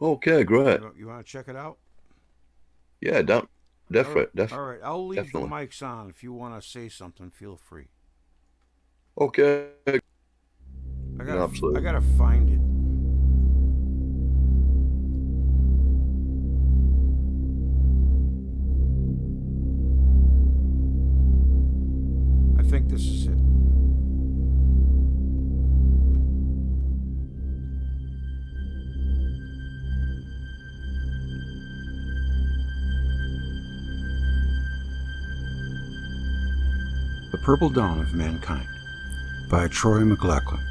Okay, great. You, you want to check it out? Yeah, definitely, All definitely. right, I'll leave definitely. the mics on. If you want to say something, feel free. Okay, I gotta, Absolutely. I gotta find it. I think this is it. Purple Dawn of Mankind by Troy McLachlan.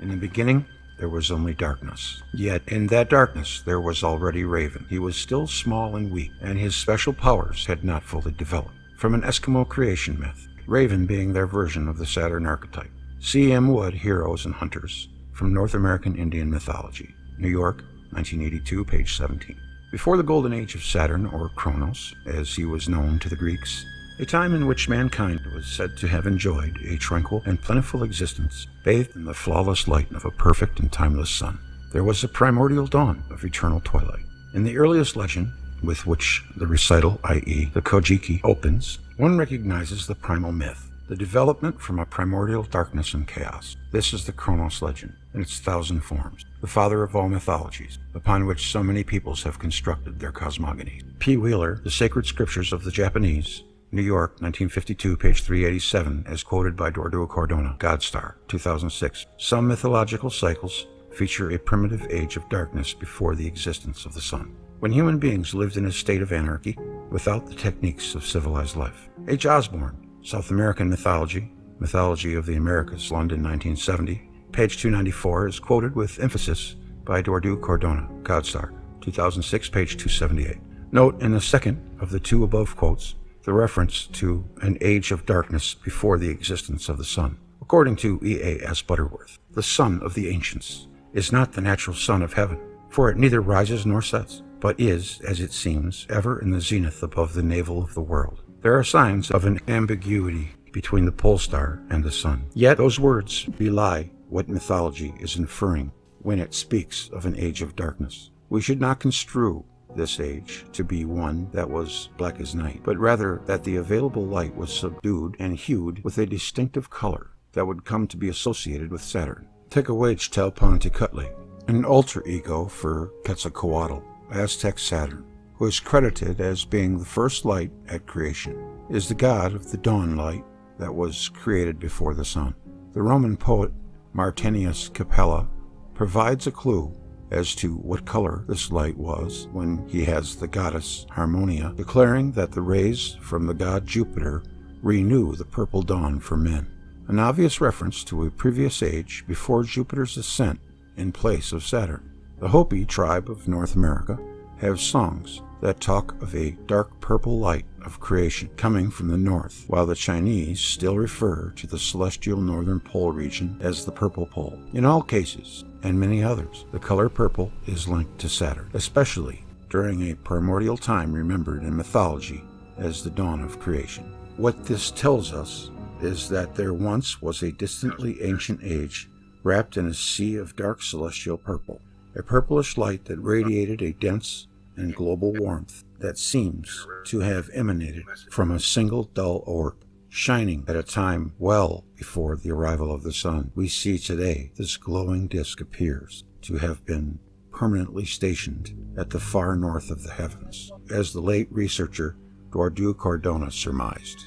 In the beginning, there was only darkness. Yet in that darkness there was already Raven. He was still small and weak, and his special powers had not fully developed. From an Eskimo creation myth, Raven being their version of the Saturn archetype. C.M. Wood, Heroes and Hunters, from North American Indian Mythology. New York, 1982, page 17. Before the golden age of Saturn, or Kronos, as he was known to the Greeks, a time in which mankind was said to have enjoyed a tranquil and plentiful existence, bathed in the flawless light of a perfect and timeless sun. There was a primordial dawn of eternal twilight. In the earliest legend, with which the recital, i.e., the Kojiki, opens, one recognizes the primal myth, the development from a primordial darkness and chaos. This is the Kronos legend, in its thousand forms, the father of all mythologies, upon which so many peoples have constructed their cosmogony. P. Wheeler, The Sacred Scriptures of the Japanese, New York, 1952, page 387, as quoted by Dwardu Cardona, Godstar, 2006. Some mythological cycles feature a primitive age of darkness before the existence of the sun, when human beings lived in a state of anarchy without the techniques of civilized life. H. Osborne, South American Mythology, Mythology of the Americas, London, 1970, page 294, is quoted with emphasis by Dwardu Cardona, Godstar, 2006, page 278. Note in the second of the two above quotes the reference to an age of darkness before the existence of the sun. According to E.A.S. Butterworth, the sun of the ancients is not the natural sun of heaven, for it neither rises nor sets, but is, as it seems, ever in the zenith above the navel of the world. There are signs of an ambiguity between the pole star and the sun. Yet those words belie what mythology is inferring when it speaks of an age of darkness. We should not construe this age to be one that was black as night, but rather that the available light was subdued and hued with a distinctive color that would come to be associated with Saturn. Tlahuizcalpantecuhtli, an alter ego for Quetzalcoatl, Aztec Saturn, who is credited as being the first light at creation, is the god of the dawn light that was created before the sun. The Roman poet Martianus Capella provides a clue as to what color this light was when he has the goddess Harmonia declaring that the rays from the god Jupiter renew the purple dawn for men, an obvious reference to a previous age before Jupiter's ascent in place of Saturn. The Hopi tribe of North America have songs that talk of a dark purple light of creation coming from the north, while the Chinese still refer to the celestial northern pole region as the purple pole. In all cases, and many others, the color purple is linked to Saturn, especially during a primordial time remembered in mythology as the dawn of creation. What this tells us is that there once was a distantly ancient age wrapped in a sea of dark celestial purple, a purplish light that radiated a dense and global warmth that seems to have emanated from a single dull orb, shining at a time well before the arrival of the sun. We see today this glowing disk appears to have been permanently stationed at the far north of the heavens, as the late researcher Dwardu Cardona surmised.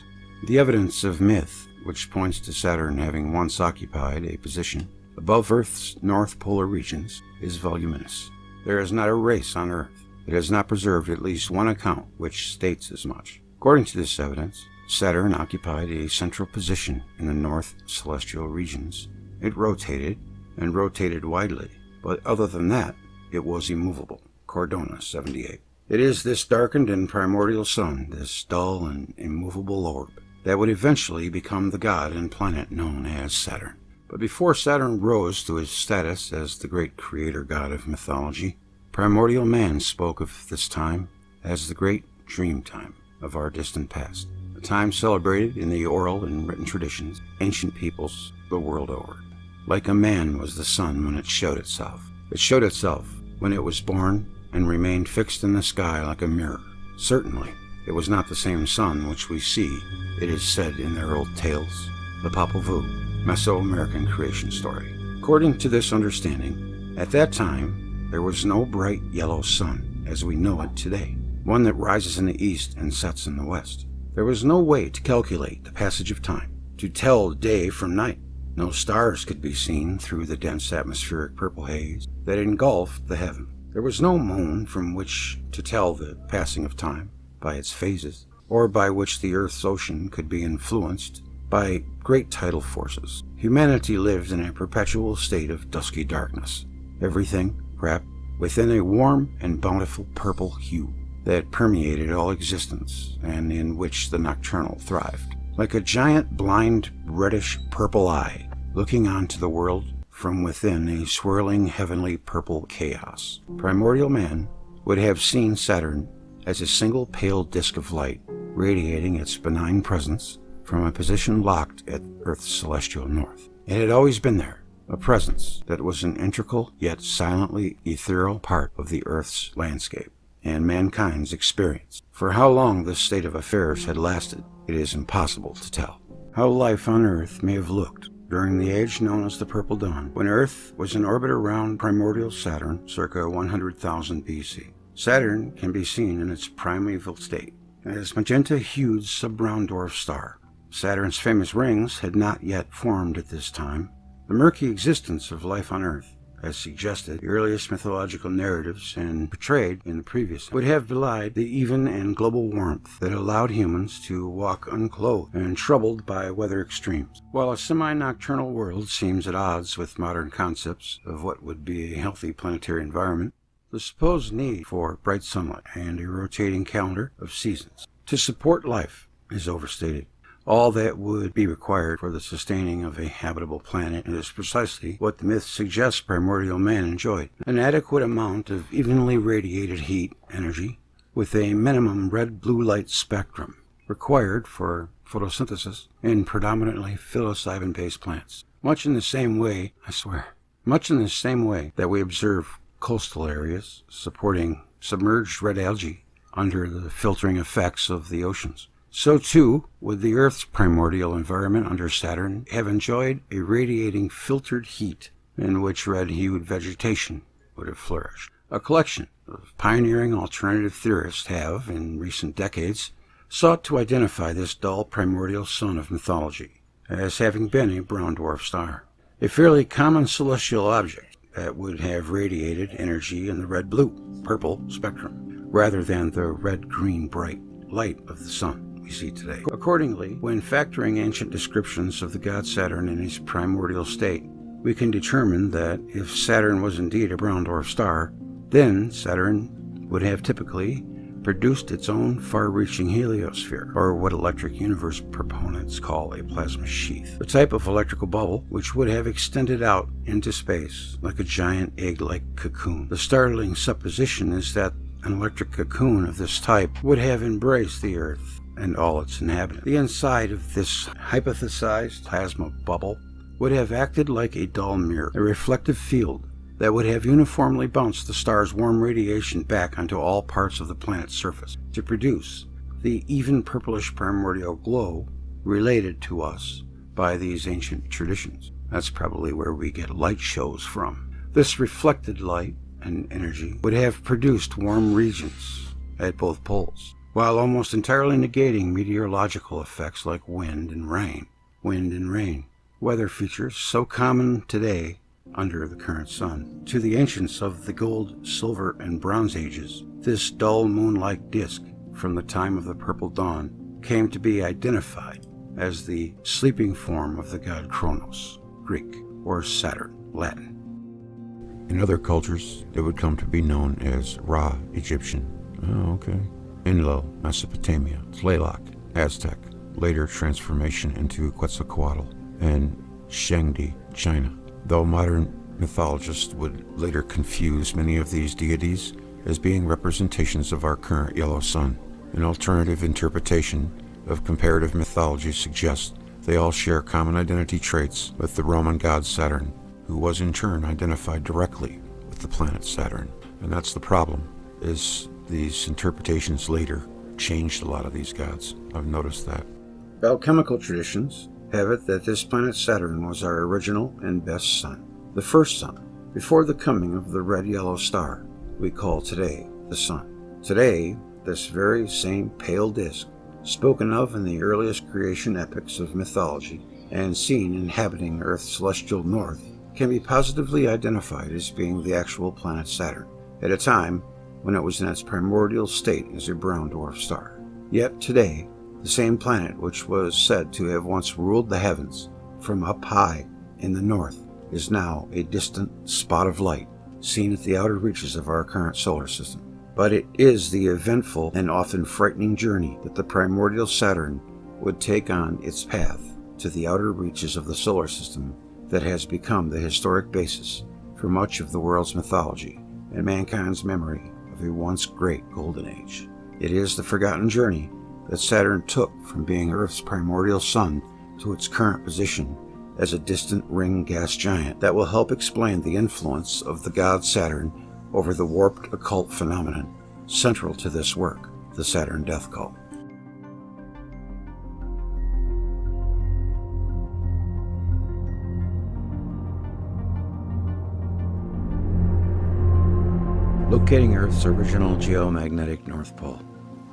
The evidence of myth, which points to Saturn having once occupied a position above Earth's north polar regions, is voluminous. There is not a race on Earth it has not preserved at least one account which states as much. According to this evidence, Saturn occupied a central position in the north celestial regions. It rotated, and rotated widely, but other than that, it was immovable. Cardona 78. It is this darkened and primordial sun, this dull and immovable orb, that would eventually become the god and planet known as Saturn. But before Saturn rose to his status as the great creator god of mythology, Primordial man spoke of this time as the great dream time of our distant past, a time celebrated in the oral and written traditions ancient peoples the world over. Like a man was the sun when it showed itself. It showed itself when it was born and remained fixed in the sky like a mirror. Certainly, it was not the same sun which we see, it is said in their old tales, the Popol Vuh, Mesoamerican creation story. According to this understanding, at that time, there was no bright yellow sun as we know it today, one that rises in the east and sets in the west. There was no way to calculate the passage of time, to tell day from night. No stars could be seen through the dense atmospheric purple haze that engulfed the heaven. There was no moon from which to tell the passing of time by its phases, or by which the Earth's ocean could be influenced by great tidal forces. Humanity lived in a perpetual state of dusky darkness. Everything wrapped within a warm and bountiful purple hue that permeated all existence and in which the nocturnal thrived. Like a giant blind reddish purple eye looking onto the world from within a swirling heavenly purple chaos. Primordial man would have seen Saturn as a single pale disk of light radiating its benign presence from a position locked at Earth's celestial north. It had always been there, a presence that was an integral yet silently ethereal part of the earth's landscape and mankind's experience. For how long this state of affairs had lasted, it is impossible to tell. How life on Earth may have looked during the age known as the Purple Dawn, when Earth was in orbit around primordial Saturn circa 100,000 BC. Saturn can be seen in its primeval state as magenta-hued sub-brown dwarf star. Saturn's famous rings had not yet formed at this time, the murky existence of life on Earth, as suggested the earliest mythological narratives and portrayed in the previous, would have belied the even and global warmth that allowed humans to walk unclothed and troubled by weather extremes. While a semi-nocturnal world seems at odds with modern concepts of what would be a healthy planetary environment, the supposed need for bright sunlight and a rotating calendar of seasons to support life is overstated all that would be required for the sustaining of a habitable planet is precisely what the myth suggests primordial man enjoyed an adequate amount of evenly radiated heat energy with a minimum red blue light spectrum required for photosynthesis in predominantly psilocybin based plants. Much in the same way, I swear, much in the same way that we observe coastal areas supporting submerged red algae under the filtering effects of the oceans. So too would the Earth's primordial environment under Saturn have enjoyed a radiating filtered heat in which red-hued vegetation would have flourished. A collection of pioneering alternative theorists have, in recent decades, sought to identify this dull primordial sun of mythology as having been a brown dwarf star, a fairly common celestial object that would have radiated energy in the red blue, purple spectrum, rather than the red green bright light of the sun we see today. Accordingly, when factoring ancient descriptions of the god Saturn in his primordial state, we can determine that if Saturn was indeed a brown dwarf star, then Saturn would have typically produced its own far-reaching heliosphere, or what electric universe proponents call a plasma sheath, a type of electrical bubble which would have extended out into space like a giant egg-like cocoon. The startling supposition is that an electric cocoon of this type would have embraced the Earth and all its inhabitants. The inside of this hypothesized plasma bubble would have acted like a dull mirror, a reflective field that would have uniformly bounced the star's warm radiation back onto all parts of the planet's surface to produce the even purplish primordial glow related to us by these ancient traditions. That's probably where we get light shows from. This reflected light and energy would have produced warm regions at both poles, while almost entirely negating meteorological effects like wind and rain. Wind and rain, weather features so common today under the current sun. To the ancients of the Gold, Silver, and Bronze Ages, this dull moon-like disk from the time of the Purple Dawn came to be identified as the sleeping form of the god Kronos, Greek, or Saturn, Latin. In other cultures, it would come to be known as Ra, Egyptian. Oh, okay. Enlil, Mesopotamia, Tlaloc, Aztec, later transformation into Quetzalcoatl, and Shangdi, China though modern mythologists would later confuse many of these deities as being representations of our current yellow sun. An alternative interpretation of comparative mythology suggests they all share common identity traits with the Roman god Saturn, who was in turn identified directly with the planet Saturn. And that's the problem, is these interpretations later changed a lot of these gods. I've noticed that. Alchemical traditions have it that this planet Saturn was our original and best sun, the first sun, before the coming of the red yellow star we call today the sun. Today, this very same pale disk, spoken of in the earliest creation epics of mythology and seen inhabiting Earth's celestial north, can be positively identified as being the actual planet Saturn, at a time when it was in its primordial state as a brown dwarf star. Yet today, the same planet which was said to have once ruled the heavens from up high in the north is now a distant spot of light seen at the outer reaches of our current solar system. But it is the eventful and often frightening journey that the primordial Saturn would take on its path to the outer reaches of the solar system that has become the historic basis for much of the world's mythology and mankind's memory of a once great golden age. It is the forgotten journey that Saturn took from being Earth's primordial sun to its current position as a distant ring gas giant that will help explain the influence of the god Saturn over the warped occult phenomenon central to this work, the Saturn Death Cult. Locating Earth's original geomagnetic North Pole.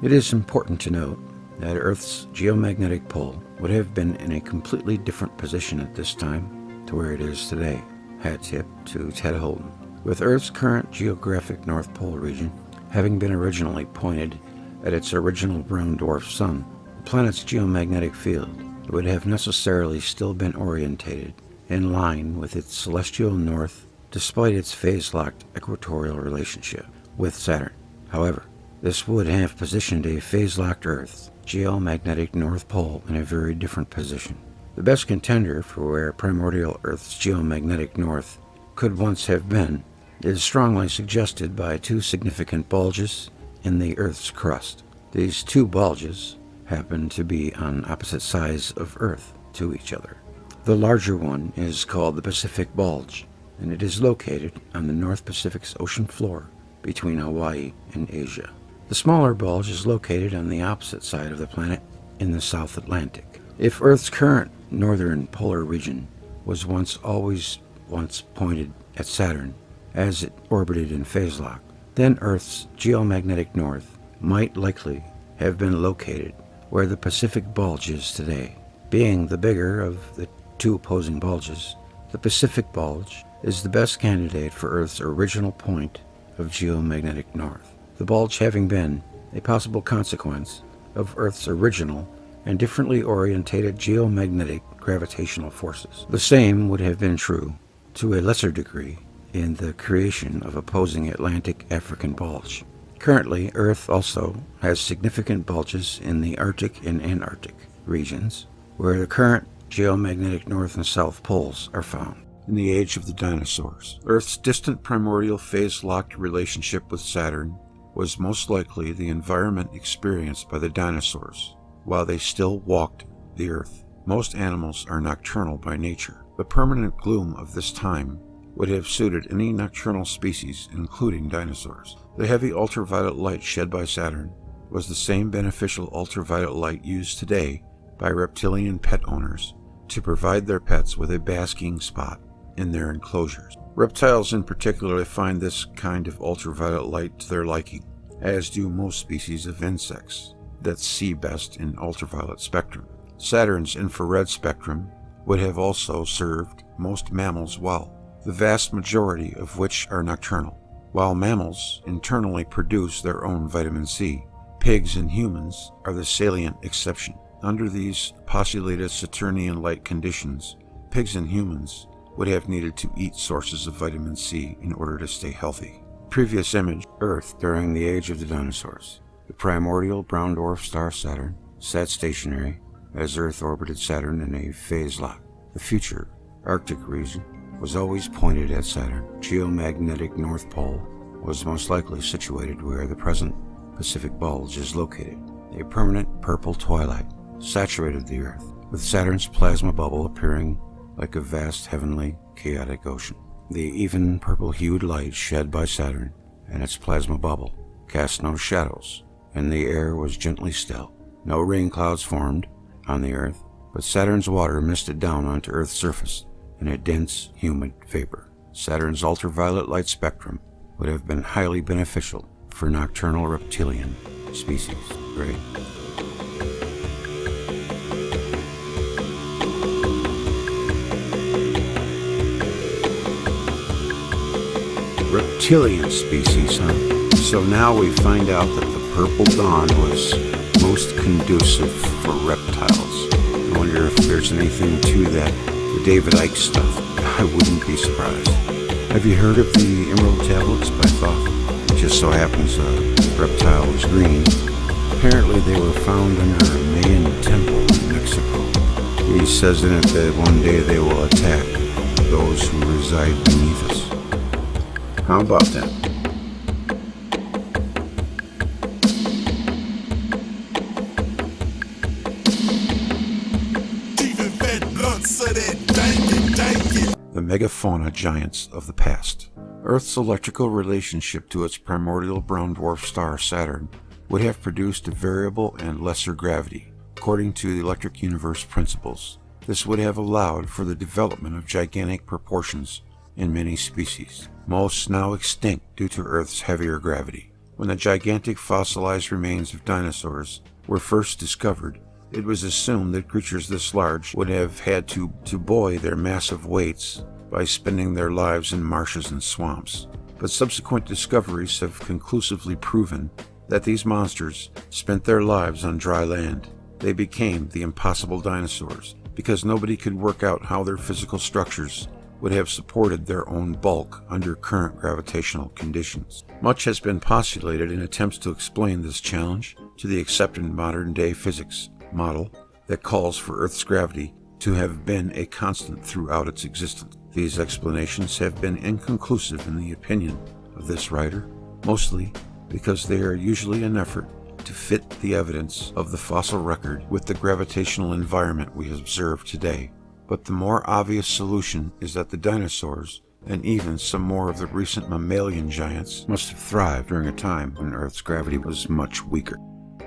It is important to note that Earth's geomagnetic pole would have been in a completely different position at this time to where it is today. Hat tip to Ted Holden. With Earth's current geographic North Pole region having been originally pointed at its original brown dwarf sun, the planet's geomagnetic field would have necessarily still been orientated in line with its celestial north despite its phase-locked equatorial relationship with Saturn. However, this would have positioned a phase-locked Earth's geomagnetic North Pole in a very different position. The best contender for where primordial Earth's geomagnetic north could once have been is strongly suggested by two significant bulges in the Earth's crust. These two bulges happen to be on opposite sides of Earth to each other. The larger one is called the Pacific Bulge, and it is located on the North Pacific's ocean floor between Hawaii and Asia. The smaller bulge is located on the opposite side of the planet in the South Atlantic. If Earth's current northern polar region was once always once pointed at Saturn as it orbited in phase lock, then Earth's geomagnetic north might likely have been located where the Pacific Bulge is today. Being the bigger of the two opposing bulges, the Pacific Bulge is the best candidate for Earth's original point of geomagnetic north, the bulge having been a possible consequence of Earth's original and differently orientated geomagnetic gravitational forces. The same would have been true, to a lesser degree, in the creation of opposing Atlantic African bulge. Currently, Earth also has significant bulges in the Arctic and Antarctic regions, where the current geomagnetic north and south poles are found. In the age of the dinosaurs, Earth's distant primordial phase locked relationship with Saturn was most likely the environment experienced by the dinosaurs while they still walked the Earth. Most animals are nocturnal by nature. The permanent gloom of this time would have suited any nocturnal species, including dinosaurs. The heavy ultraviolet light shed by Saturn was the same beneficial ultraviolet light used today by reptilian pet owners to provide their pets with a basking spot in their enclosures. Reptiles in particular find this kind of ultraviolet light to their liking, as do most species of insects that see best in ultraviolet spectrum. Saturn's infrared spectrum would have also served most mammals well, the vast majority of which are nocturnal. While mammals internally produce their own vitamin C, pigs and humans are the salient exception. Under these postulated Saturnian light conditions, pigs and humans would have needed to eat sources of vitamin C in order to stay healthy. Previous image Earth during the age of the dinosaurs. The primordial brown dwarf star Saturn sat stationary as Earth orbited Saturn in a phase lock. The future Arctic region was always pointed at Saturn. Geomagnetic North Pole was most likely situated where the present Pacific Bulge is located. A permanent purple twilight saturated the Earth, with Saturn's plasma bubble appearing like a vast heavenly chaotic ocean. The even purple-hued light shed by Saturn and its plasma bubble cast no shadows, and the air was gently still. No rain clouds formed on the Earth, but Saturn's water misted down onto Earth's surface in a dense, humid vapor. Saturn's ultraviolet light spectrum would have been highly beneficial for nocturnal reptilian species. Great. Reptilian species, huh? So now we find out that the purple dawn was most conducive for reptiles. I wonder if there's anything to that, the David Icke stuff. I wouldn't be surprised. Have you heard of the Emerald Tablets by Thoth? It just so happens a reptile was green. Apparently they were found under a Mayan temple in Mexico. He says in it that one day they will attack those who reside beneath us. How about that? The megafauna giants of the past. Earth's electrical relationship to its primordial brown dwarf star Saturn would have produced a variable and lesser gravity, according to the electric universe principles. This would have allowed for the development of gigantic proportions in many species most now extinct due to Earth's heavier gravity. When the gigantic fossilized remains of dinosaurs were first discovered, it was assumed that creatures this large would have had to, to buoy their massive weights by spending their lives in marshes and swamps. But subsequent discoveries have conclusively proven that these monsters spent their lives on dry land. They became the impossible dinosaurs because nobody could work out how their physical structures would have supported their own bulk under current gravitational conditions. Much has been postulated in attempts to explain this challenge to the accepted modern day physics model that calls for Earth's gravity to have been a constant throughout its existence. These explanations have been inconclusive in the opinion of this writer, mostly because they are usually an effort to fit the evidence of the fossil record with the gravitational environment we observe today. But the more obvious solution is that the dinosaurs, and even some more of the recent mammalian giants, must have thrived during a time when Earth's gravity was much weaker.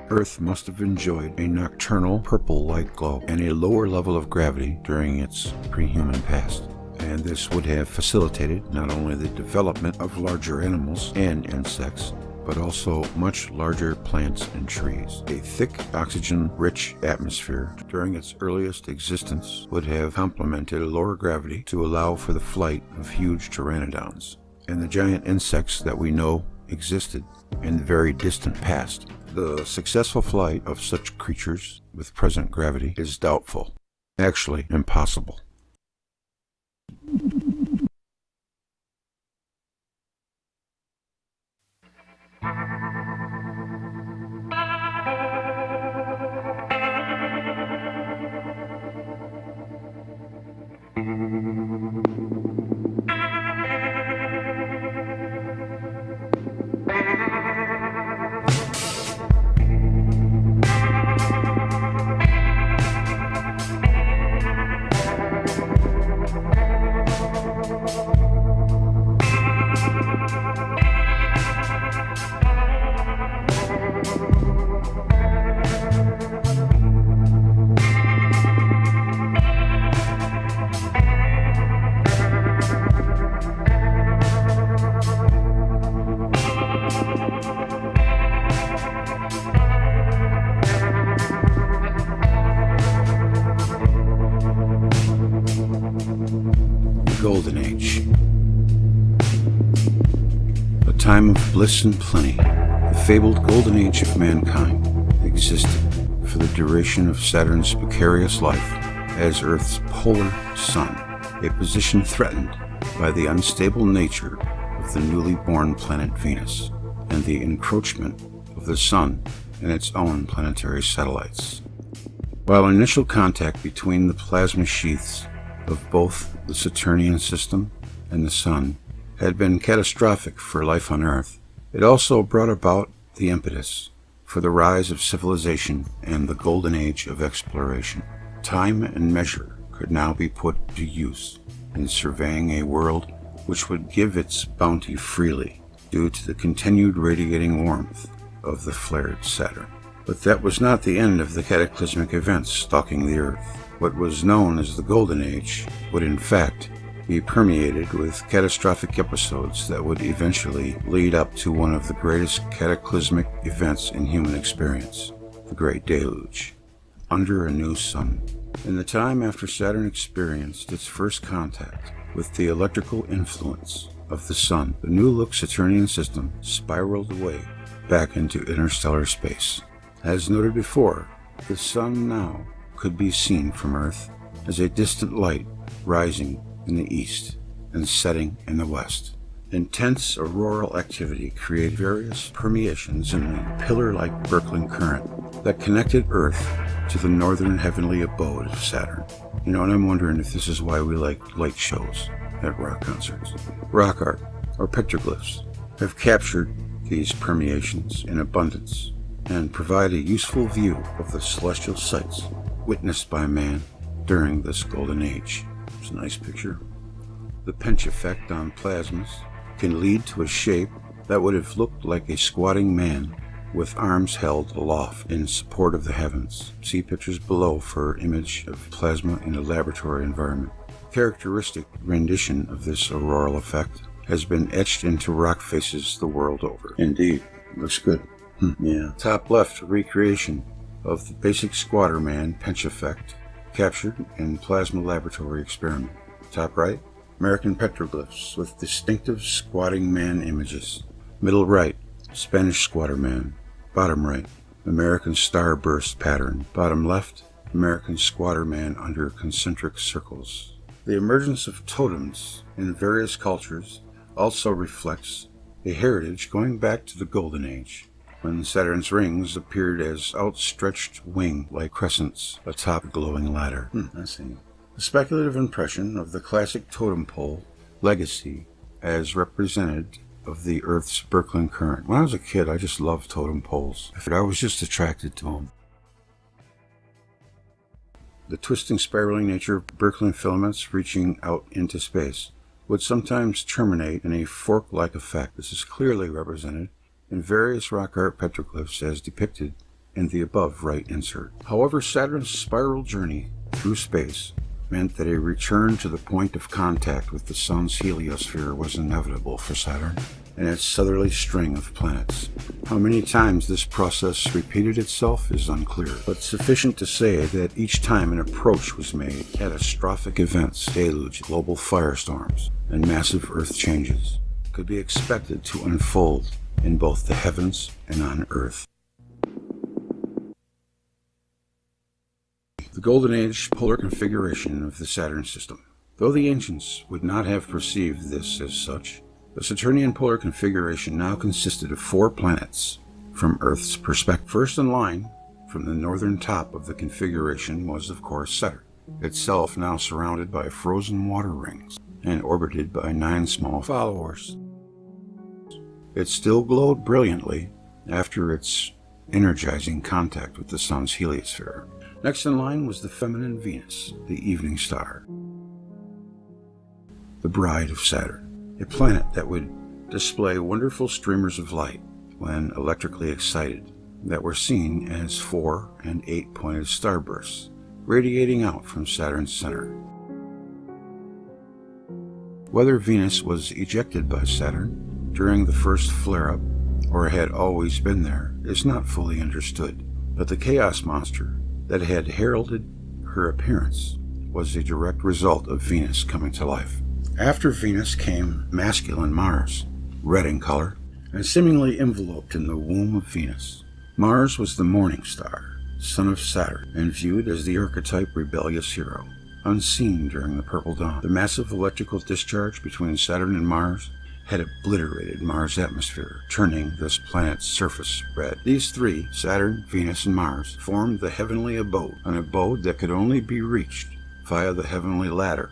Earth must have enjoyed a nocturnal purple light glow and a lower level of gravity during its pre-human past. and this would have facilitated not only the development of larger animals and insects, but also much larger plants and trees. A thick, oxygen rich atmosphere during its earliest existence would have complemented a lower gravity to allow for the flight of huge pteranodons and the giant insects that we know existed in the very distant past. The successful flight of such creatures with present gravity is doubtful, actually impossible. Golden bliss and plenty, the fabled Golden Age of mankind existed for the duration of Saturn's precarious life as Earth's polar sun, a position threatened by the unstable nature of the newly born planet Venus and the encroachment of the Sun and its own planetary satellites. While initial contact between the plasma sheaths of both the Saturnian system and the Sun had been catastrophic for life on Earth, it also brought about the impetus for the rise of civilization and the golden age of exploration. Time and measure could now be put to use in surveying a world which would give its bounty freely due to the continued radiating warmth of the flared Saturn. But that was not the end of the cataclysmic events stalking the Earth. What was known as the Golden Age would in fact be permeated with catastrophic episodes that would eventually lead up to one of the greatest cataclysmic events in human experience, the Great Deluge, under a new sun. In the time after Saturn experienced its first contact with the electrical influence of the Sun, the new look Saturnian system spiraled away back into interstellar space. As noted before, the Sun now could be seen from Earth as a distant light rising in the east and setting in the west. Intense auroral activity created various permeations in the pillar-like Birkeland current that connected Earth to the northern heavenly abode of Saturn. You know, and I'm wondering if this is why we like light shows at rock concerts. Rock art, or petroglyphs, have captured these permeations in abundance and provide a useful view of the celestial sights witnessed by man during this golden age. It's a nice picture. The pinch effect on plasmas can lead to a shape that would have looked like a squatting man with arms held aloft in support of the heavens. See pictures below for image of plasma in a laboratory environment. Characteristic rendition of this auroral effect has been etched into rock faces the world over. Indeed, looks good. Hmm. Yeah. Top left recreation of the basic squatter man pinch effect captured in plasma laboratory experiment. Top right, American petroglyphs with distinctive squatting man images. Middle right, Spanish squatter man. Bottom right, American starburst pattern. Bottom left, American squatter man under concentric circles. The emergence of totems in various cultures also reflects a heritage going back to the Golden Age when Saturn's rings appeared as outstretched wing-like crescents atop a glowing ladder. Hmm, I see. The speculative impression of the classic totem pole legacy as represented of the Earth's Birkeland current. When I was a kid, I just loved totem poles. I was just attracted to them. The twisting, spiraling nature of Birkeland filaments reaching out into space would sometimes terminate in a fork-like effect. This is clearly represented in various rock art petroglyphs as depicted in the above right insert. However, Saturn's spiral journey through space meant that a return to the point of contact with the Sun's heliosphere was inevitable for Saturn and its southerly string of planets. How many times this process repeated itself is unclear, but sufficient to say that each time an approach was made, catastrophic events, deluge, global firestorms, and massive Earth changes could be expected to unfold in both the heavens and on Earth. The Golden Age polar configuration of the Saturn system. Though the ancients would not have perceived this as such, the Saturnian polar configuration now consisted of four planets from Earth's perspective. First in line from the northern top of the configuration was, of course, Saturn, itself now surrounded by frozen water rings and orbited by nine small followers. It still glowed brilliantly after its energizing contact with the Sun's heliosphere. Next in line was the feminine Venus, the evening star, the bride of Saturn, a planet that would display wonderful streamers of light when electrically excited that were seen as four and eight pointed starbursts radiating out from Saturn's center. Whether Venus was ejected by Saturn during the first flare up, or had always been there, is not fully understood, but the chaos monster that had heralded her appearance was a direct result of Venus coming to life. After Venus came masculine Mars, red in color, and seemingly enveloped in the womb of Venus. Mars was the morning star, son of Saturn, and viewed as the archetype rebellious hero, unseen during the purple dawn. The massive electrical discharge between Saturn and Mars had obliterated Mars' atmosphere, turning this planet's surface red. These three, Saturn, Venus, and Mars, formed the heavenly abode, an abode that could only be reached via the heavenly ladder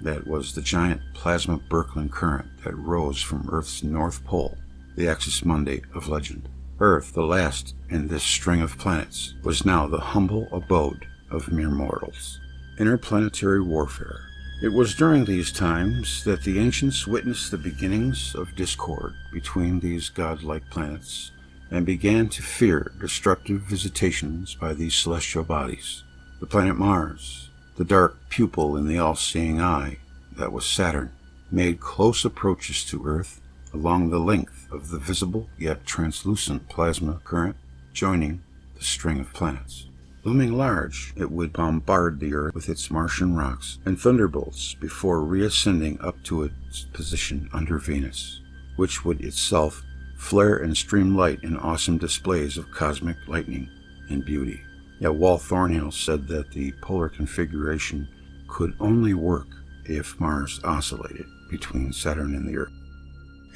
that was the giant plasma Birkeland current that rose from Earth's north pole, the axis mundi of legend. Earth, the last in this string of planets, was now the humble abode of mere mortals. Interplanetary warfare it was during these times that the ancients witnessed the beginnings of discord between these godlike planets and began to fear destructive visitations by these celestial bodies. The planet Mars, the dark pupil in the all-seeing eye that was Saturn, made close approaches to Earth along the length of the visible yet translucent plasma current joining the string of planets. Looming large, it would bombard the Earth with its Martian rocks and thunderbolts before reascending up to its position under Venus, which would itself flare and stream light in awesome displays of cosmic lightning and beauty. Yet Walt Thornhill said that the polar configuration could only work if Mars oscillated between Saturn and the Earth.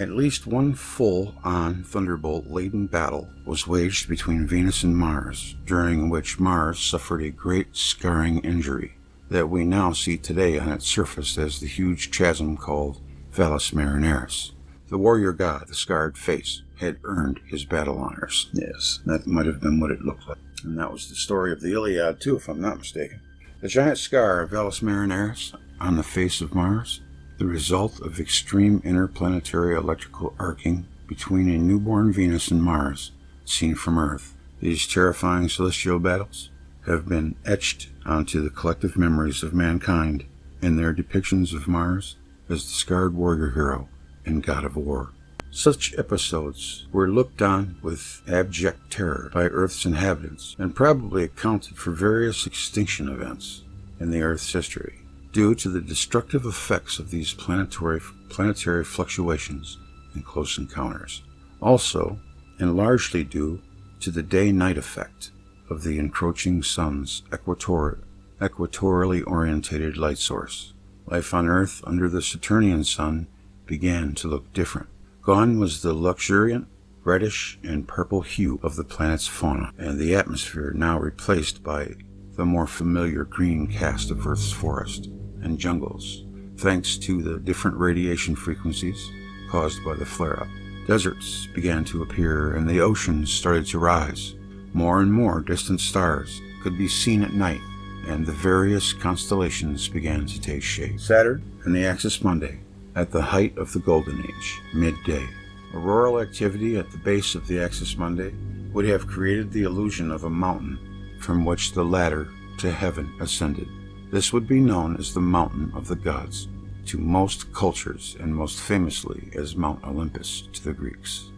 At least one full on thunderbolt laden battle was waged between Venus and Mars, during which Mars suffered a great scarring injury that we now see today on its surface as the huge chasm called Valles Marineris. The warrior god, the scarred face, had earned his battle honors. Yes, that might have been what it looked like. And that was the story of the Iliad, too, if I'm not mistaken. The giant scar of Valles Marineris on the face of Mars the result of extreme interplanetary electrical arcing between a newborn Venus and Mars seen from Earth. These terrifying celestial battles have been etched onto the collective memories of mankind in their depictions of Mars as the scarred warrior hero and god of war. Such episodes were looked on with abject terror by Earth's inhabitants and probably accounted for various extinction events in the Earth's history due to the destructive effects of these planetary, planetary fluctuations and close encounters. Also, and largely due to the day-night effect of the encroaching sun's equator, equatorially orientated light source. Life on Earth under the Saturnian sun began to look different. Gone was the luxuriant reddish and purple hue of the planet's fauna, and the atmosphere now replaced by the more familiar green cast of Earth's forest and jungles, thanks to the different radiation frequencies caused by the flare up. Deserts began to appear and the oceans started to rise. More and more distant stars could be seen at night, and the various constellations began to take shape. Saturn and the Axis Mundi at the height of the Golden Age, midday. Auroral activity at the base of the Axis Mundi would have created the illusion of a mountain from which the ladder to heaven ascended. This would be known as the Mountain of the Gods to most cultures and most famously as Mount Olympus to the Greeks.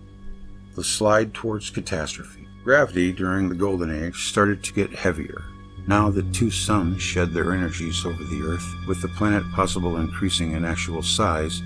The slide towards catastrophe. Gravity during the Golden Age started to get heavier. Now that two suns shed their energies over the Earth, with the planet possible increasing in actual size,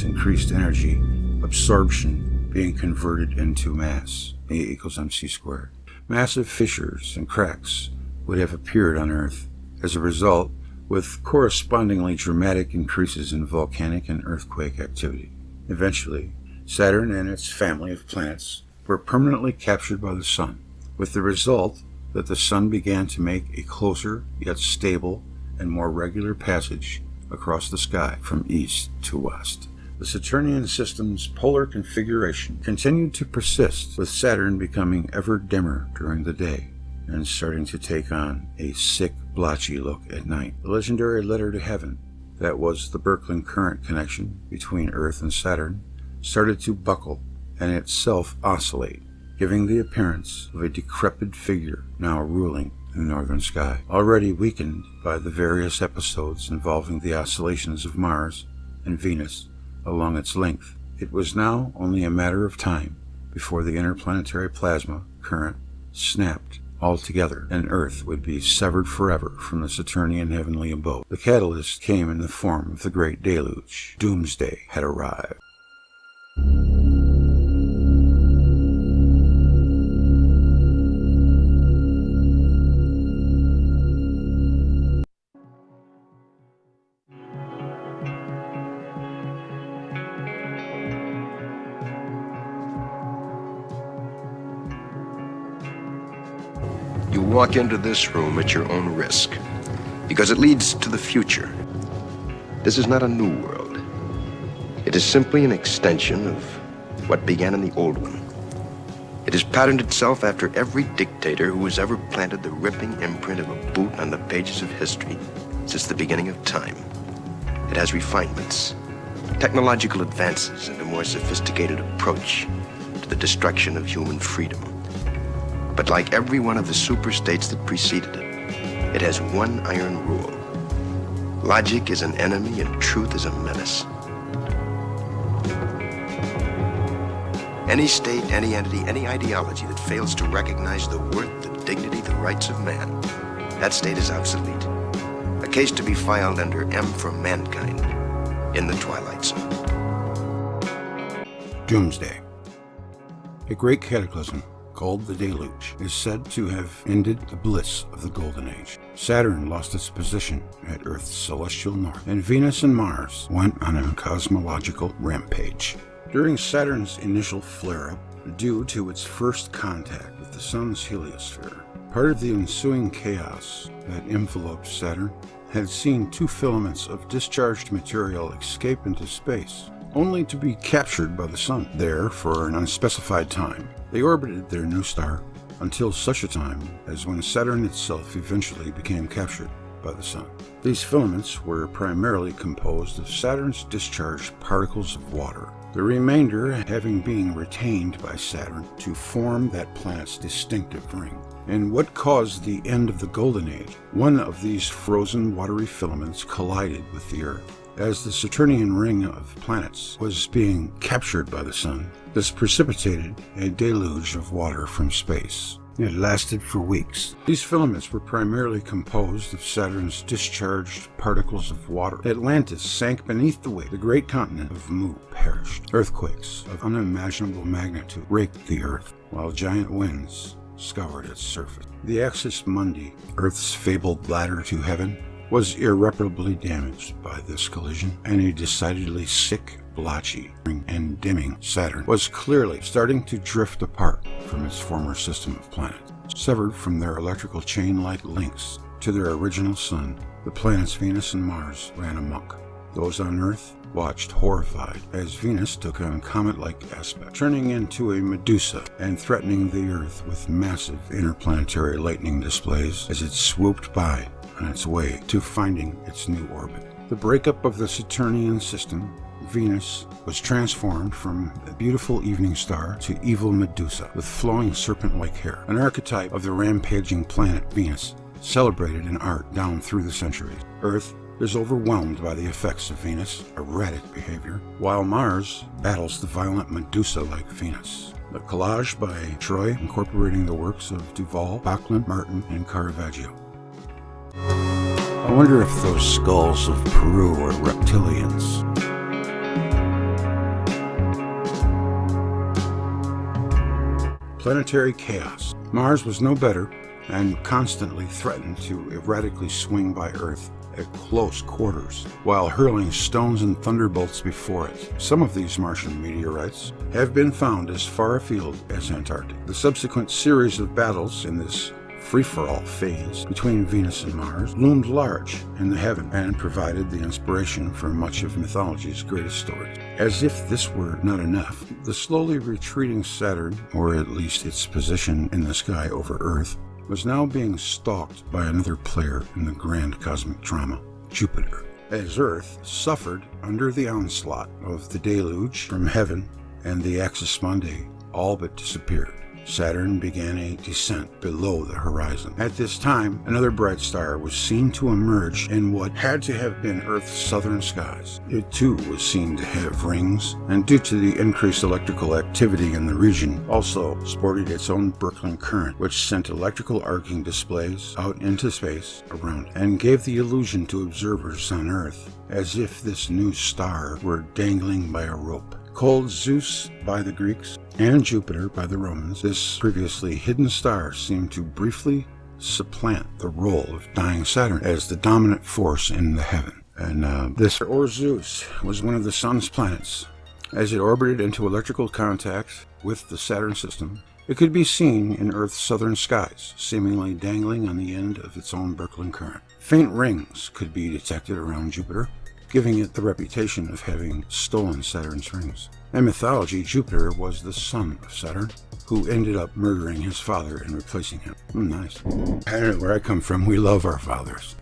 increased energy absorption being converted into mass, E equals mc squared. Massive fissures and cracks would have appeared on Earth as a result, with correspondingly dramatic increases in volcanic and earthquake activity. Eventually, Saturn and its family of planets were permanently captured by the Sun, with the result that the Sun began to make a closer yet stable and more regular passage across the sky from east to west. The Saturnian system's polar configuration continued to persist, with Saturn becoming ever dimmer during the day and starting to take on a sick, blotchy look at night. The legendary letter to heaven, that was the Birkeland current connection between Earth and Saturn, started to buckle and itself oscillate, giving the appearance of a decrepit figure now ruling the northern sky. Already weakened by the various episodes involving the oscillations of Mars and Venus along its length, it was now only a matter of time before the interplanetary plasma current snapped altogether and Earth would be severed forever from the Saturnian heavenly abode. The catalyst came in the form of the Great Deluge. Doomsday had arrived. Walk into this room at your own risk because it leads to the future. This is not a new world. It is simply an extension of what began in the old one. It has patterned itself after every dictator who has ever planted the ripping imprint of a boot on the pages of history since the beginning of time. It has refinements, technological advances, and a more sophisticated approach to the destruction of human freedom. But like every one of the superstates that preceded it, it has one iron rule. Logic is an enemy and truth is a menace. Any state, any entity, any ideology that fails to recognize the worth, the dignity, the rights of man, that state is obsolete. A case to be filed under M for mankind in the Twilight Zone. Doomsday. A great cataclysm called the Deluge is said to have ended the bliss of the Golden Age. Saturn lost its position at Earth's celestial north, and Venus and Mars went on a cosmological rampage. During Saturn's initial flare up, due to its first contact with the Sun's heliosphere, part of the ensuing chaos that enveloped Saturn had seen two filaments of discharged material escape into space, only to be captured by the Sun there for an unspecified time. They orbited their new star until such a time as when Saturn itself eventually became captured by the Sun. These filaments were primarily composed of Saturn's discharged particles of water, the remainder having been retained by Saturn to form that planet's distinctive ring. And what caused the end of the Golden Age? One of these frozen watery filaments collided with the Earth. As the Saturnian ring of planets was being captured by the Sun, this precipitated a deluge of water from space. It lasted for weeks. These filaments were primarily composed of Saturn's discharged particles of water. Atlantis sank beneath the weight. The great continent of Mu perished. Earthquakes of unimaginable magnitude raked the Earth, while giant winds scoured its surface. The Axis Mundi, Earth's fabled ladder to heaven, was irreparably damaged by this collision, and a decidedly sick, blotchy, and dimming Saturn was clearly starting to drift apart from its former system of planets. Severed from their electrical chain like links to their original sun, the planets Venus and Mars ran amok. Those on Earth watched horrified as Venus took on comet-like aspect, turning into a Medusa and threatening the Earth with massive interplanetary lightning displays as it swooped by on its way to finding its new orbit. The breakup of the Saturnian system Venus was transformed from a beautiful evening star to evil Medusa with flowing serpent like hair, an archetype of the rampaging planet Venus, celebrated in art down through the centuries. Earth is overwhelmed by the effects of Venus' erratic behavior, while Mars battles the violent Medusa like Venus. The collage by Troy incorporating the works of Duval, Backlund, Martin, and Caravaggio. I wonder if those skulls of Peru are reptilians. Planetary chaos. Mars was no better and constantly threatened to erratically swing by Earth at close quarters, while hurling stones and thunderbolts before it. Some of these Martian meteorites have been found as far afield as Antarctica. The subsequent series of battles in this free-for-all phase between Venus and Mars loomed large in the heaven and provided the inspiration for much of mythology's greatest stories. As if this were not enough, the slowly retreating Saturn, or at least its position in the sky over Earth, was now being stalked by another player in the grand cosmic drama, Jupiter. As Earth suffered under the onslaught of the deluge from heaven and the Axis Mundi all but disappeared. Saturn began a descent below the horizon. At this time, another bright star was seen to emerge in what had to have been Earth's southern skies. It too was seen to have rings, and due to the increased electrical activity in the region, also sported its own Birkeland current, which sent electrical arcing displays out into space around it, and gave the illusion to observers on Earth as if this new star were dangling by a rope. Called Zeus by the Greeks and Jupiter by the Romans, this previously hidden star seemed to briefly supplant the role of dying Saturn as the dominant force in the heaven. And uh, this, or Zeus, was one of the Sun's planets. As it orbited into electrical contact with the Saturn system, it could be seen in Earth's southern skies, seemingly dangling on the end of its own Birkeland current. Faint rings could be detected around Jupiter, giving it the reputation of having stolen Saturn's rings. In mythology, Jupiter was the son of Saturn, who ended up murdering his father and replacing him. Mm, nice. I don't know where I come from. We love our fathers.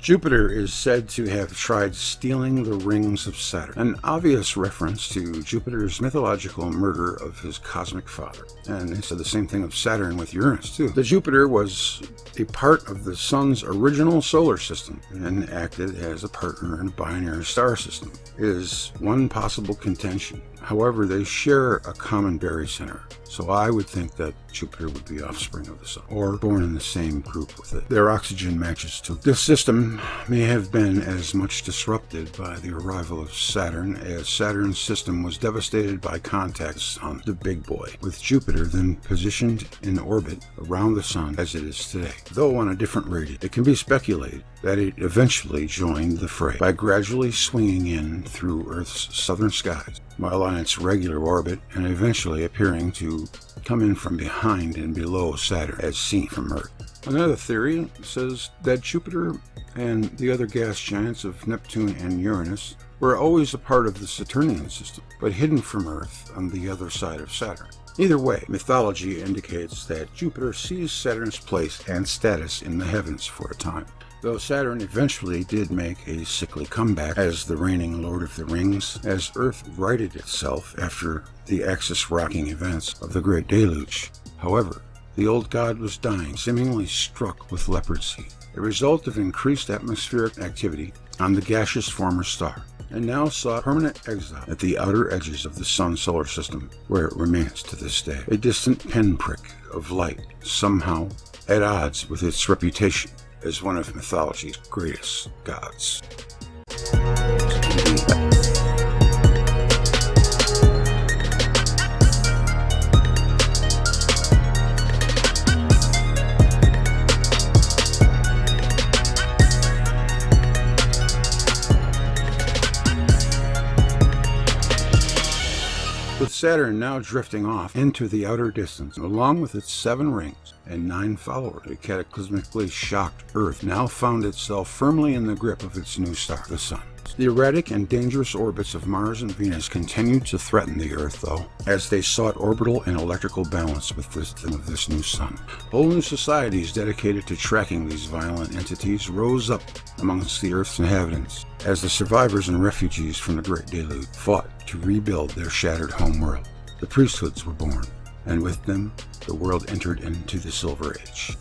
Jupiter is said to have tried stealing the rings of Saturn, an obvious reference to Jupiter's mythological murder of his cosmic father. And they said the same thing of Saturn with Uranus, too. The Jupiter was a part of the Sun's original solar system and acted as a partner in a binary star system. is one possible contention. However, they share a common barycenter, so I would think that Jupiter would be offspring of the Sun, or born in the same group with it. Their oxygen matches too. This system may have been as much disrupted by the arrival of Saturn as Saturn's system was devastated by contacts on the big boy, with Jupiter then positioned in orbit around the Sun as it is today. Though on a different radius, it can be speculated that it eventually joined the fray by gradually swinging in through Earth's southern skies while on its regular orbit and eventually appearing to come in from behind and below Saturn as seen from Earth. Another theory says that Jupiter and the other gas giants of Neptune and Uranus were always a part of the Saturnian system, but hidden from Earth on the other side of Saturn. Either way, mythology indicates that Jupiter seized Saturn's place and status in the heavens for a time though Saturn eventually did make a sickly comeback as the reigning Lord of the Rings, as Earth righted itself after the axis rocking events of the Great Deluge. However, the old god was dying, seemingly struck with leprosy, a result of increased atmospheric activity on the gaseous former star, and now sought permanent exile at the outer edges of the Sun solar system, where it remains to this day, a distant pinprick of light, somehow at odds with its reputation as one of mythology's greatest gods. With Saturn now drifting off into the outer distance, along with its seven rings and nine followers, a cataclysmically shocked Earth now found itself firmly in the grip of its new star, the Sun. The erratic and dangerous orbits of Mars and Venus continued to threaten the Earth, though, as they sought orbital and electrical balance with system of this new sun. Whole new societies dedicated to tracking these violent entities rose up amongst the Earth's inhabitants as the survivors and refugees from the Great Deluge fought to rebuild their shattered homeworld. The priesthoods were born, and with them, the world entered into the Silver Age.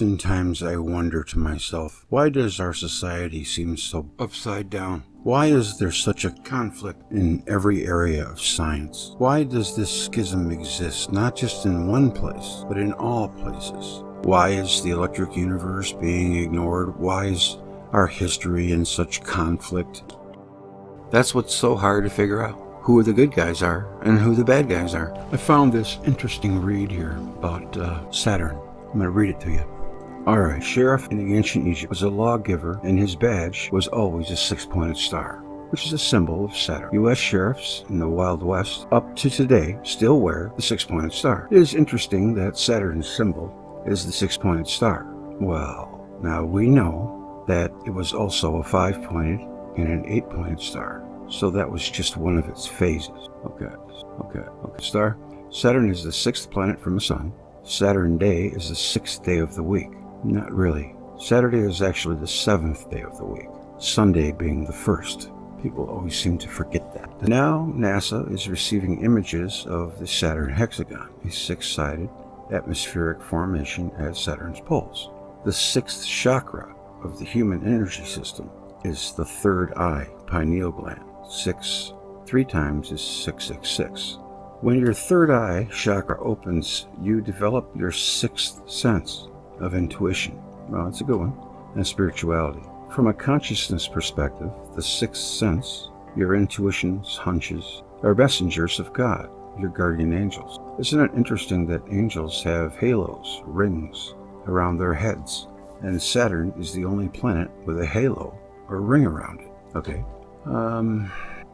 Oftentimes I wonder to myself, why does our society seem so upside down? Why is there such a conflict in every area of science? Why does this schism exist not just in one place, but in all places? Why is the electric universe being ignored? Why is our history in such conflict? That's what's so hard to figure out. Who the good guys are and who the bad guys are. I found this interesting read here about uh, Saturn. I'm going to read it to you. Alright, Sheriff in ancient Egypt was a lawgiver, and his badge was always a six pointed star, which is a symbol of Saturn. U.S. sheriffs in the Wild West, up to today, still wear the six pointed star. It is interesting that Saturn's symbol is the six pointed star. Well, now we know that it was also a five pointed and an eight pointed star, so that was just one of its phases. Okay, okay, okay. Star. Saturn is the sixth planet from the Sun. Saturn Day is the sixth day of the week. Not really. Saturday is actually the seventh day of the week, Sunday being the first. People always seem to forget that. Now, NASA is receiving images of the Saturn hexagon, a six sided atmospheric formation at Saturn's poles. The sixth chakra of the human energy system is the third eye, pineal gland. Six, three times is 666. When your third eye chakra opens, you develop your sixth sense of intuition. Well, it's a good one. And spirituality. From a consciousness perspective, the sixth sense, your intuitions, hunches, are messengers of God, your guardian angels. Isn't it interesting that angels have halos, rings, around their heads? And Saturn is the only planet with a halo or ring around it. Okay. Um,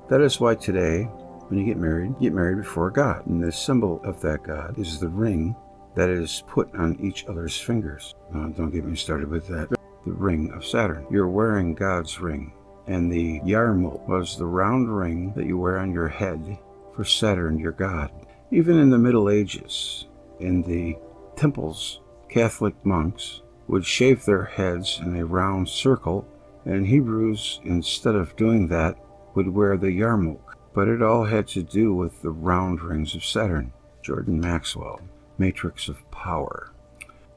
that is why today when you get married, you get married before God. And the symbol of that God is the ring that is put on each other's fingers. Uh, don't get me started with that. The ring of Saturn. You're wearing God's ring. And the yarmulke was the round ring that you wear on your head for Saturn, your God. Even in the Middle Ages, in the temples, Catholic monks would shave their heads in a round circle, and Hebrews, instead of doing that, would wear the yarmulke but it all had to do with the round rings of Saturn. Jordan Maxwell, Matrix of Power.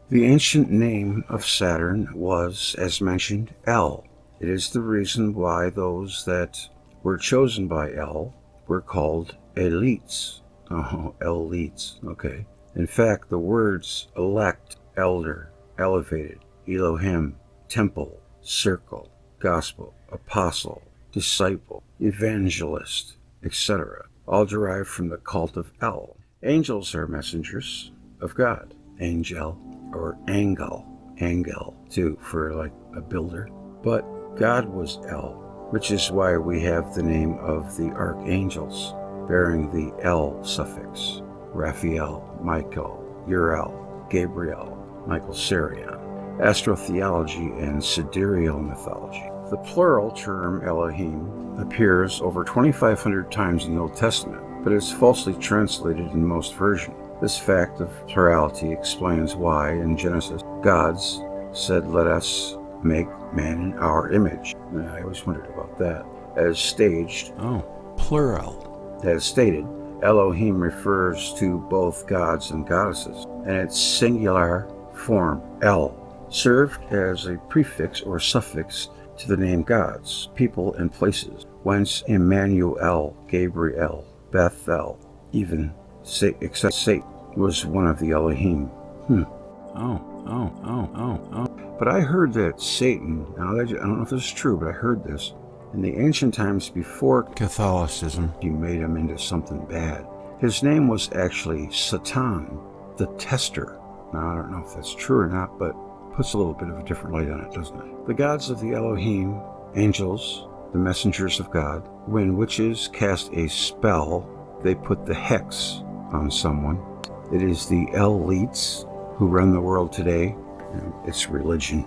The ancient name of Saturn was, as mentioned, El. It is the reason why those that were chosen by El were called elites. Oh, elites, okay. In fact, the words elect, elder, elevated, Elohim, temple, circle, gospel, apostle, disciple, evangelist, etc., all derived from the cult of El. Angels are messengers of God. Angel or Angel, Angel too, for like a builder. But God was El, which is why we have the name of the archangels bearing the El suffix. Raphael, Michael, Uriel, Gabriel, Michael Tsarion, astrotheology and sidereal mythology. The plural term Elohim appears over 2,500 times in the Old Testament, but is falsely translated in most versions. This fact of plurality explains why, in Genesis, gods said, Let us make man in our image. I always wondered about that. As staged, oh, plural. As stated, Elohim refers to both gods and goddesses, and its singular form, El, served as a prefix or suffix to the name gods, people, and places, whence Emmanuel, Gabriel, Bethel, even except Satan was one of the Elohim. Hmm. Oh, oh, oh, oh, oh. But I heard that Satan, now I don't know if this is true, but I heard this. In the ancient times before Catholicism, he made him into something bad. His name was actually Satan, the tester. Now I don't know if that's true or not, but puts a little bit of a different light on it, doesn't it? The gods of the Elohim, angels, the messengers of God, when witches cast a spell, they put the hex on someone. It is the elites who run the world today. And it's religion.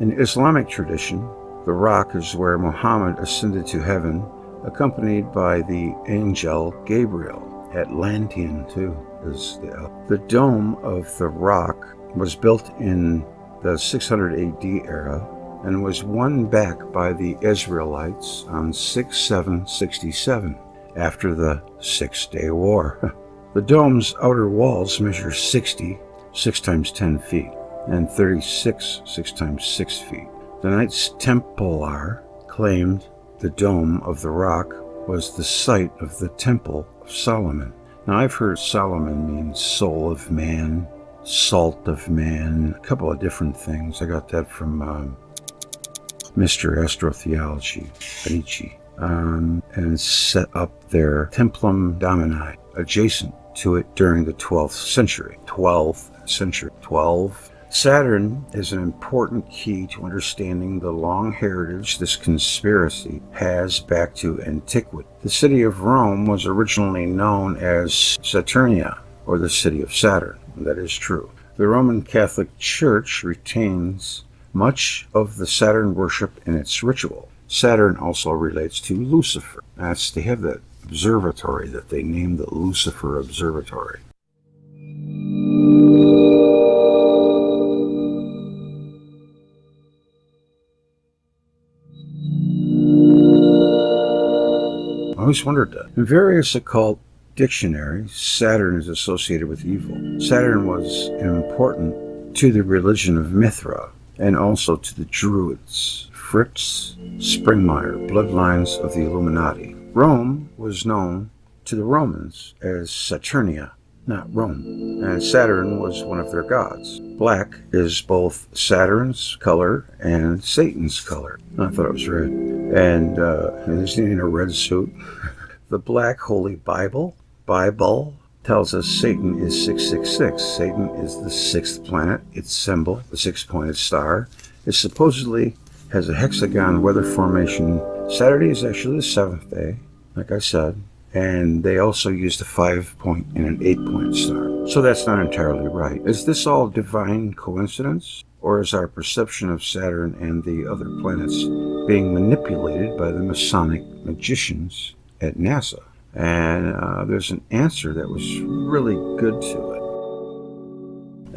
In Islamic tradition, the rock is where Muhammad ascended to heaven, accompanied by the angel Gabriel. Atlantean, too, is the, the dome of the rock was built in the 600 AD era and was won back by the Israelites on 6767 after the Six Day War. the dome's outer walls measure 60, 6 times 10 feet, and 36, 6 times 6 feet. The Knights Templar claimed the dome of the rock was the site of the Temple of Solomon. Now, I've heard Solomon means soul of man, salt of man, a couple of different things. I got that from um, Mr. Astrotheology, Bonacci, um, and set up their Templum Domini adjacent to it during the 12th century. 12th century. 12. Saturn is an important key to understanding the long heritage this conspiracy has back to antiquity. The city of Rome was originally known as Saturnia, or the city of Saturn. That is true. The Roman Catholic Church retains much of the Saturn worship in its ritual. Saturn also relates to Lucifer. That's they have that observatory that they named the Lucifer Observatory. I always wondered that. In various occult dictionaries, Saturn is associated with evil. Saturn was important to the religion of Mithra and also to the Druids, Fritz Springmeier, bloodlines of the Illuminati. Rome was known to the Romans as Saturnia, not Rome, and Saturn was one of their gods. Black is both Saturn's color and Satan's color. I thought it was red. And, uh, he's in a red suit. the Black Holy Bible, Bible, tells us Satan is 666. Satan is the sixth planet. Its symbol, the six-pointed star, is supposedly has a hexagon weather formation. Saturday is actually the seventh day, like I said, and they also used a five point and an eight point star. So that's not entirely right. Is this all divine coincidence? Or is our perception of Saturn and the other planets being manipulated by the Masonic magicians at NASA? And uh, there's an answer that was really good to it.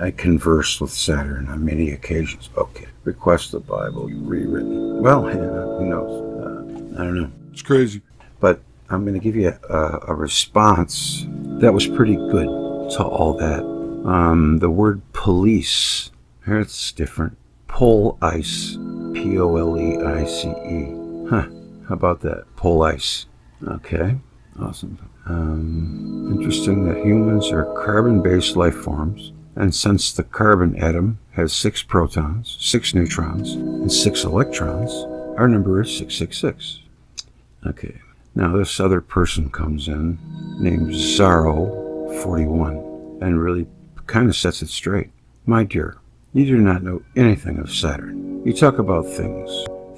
I conversed with Saturn on many occasions. Okay, request the Bible rewritten. Well, who knows? Uh, I don't know. It's crazy. But I'm going to give you a, a, response that was pretty good to all that. Um, the word police, here it's different. Pole ice, P O L E I C E. Huh, how about that? Pole ice. Okay, awesome. Um, interesting that humans are carbon based life forms and since the carbon atom has six protons, six neutrons, and six electrons, our number is 666. Okay, now this other person comes in named Zaro41 and really kind of sets it straight. My dear, you do not know anything of Saturn. You talk about things.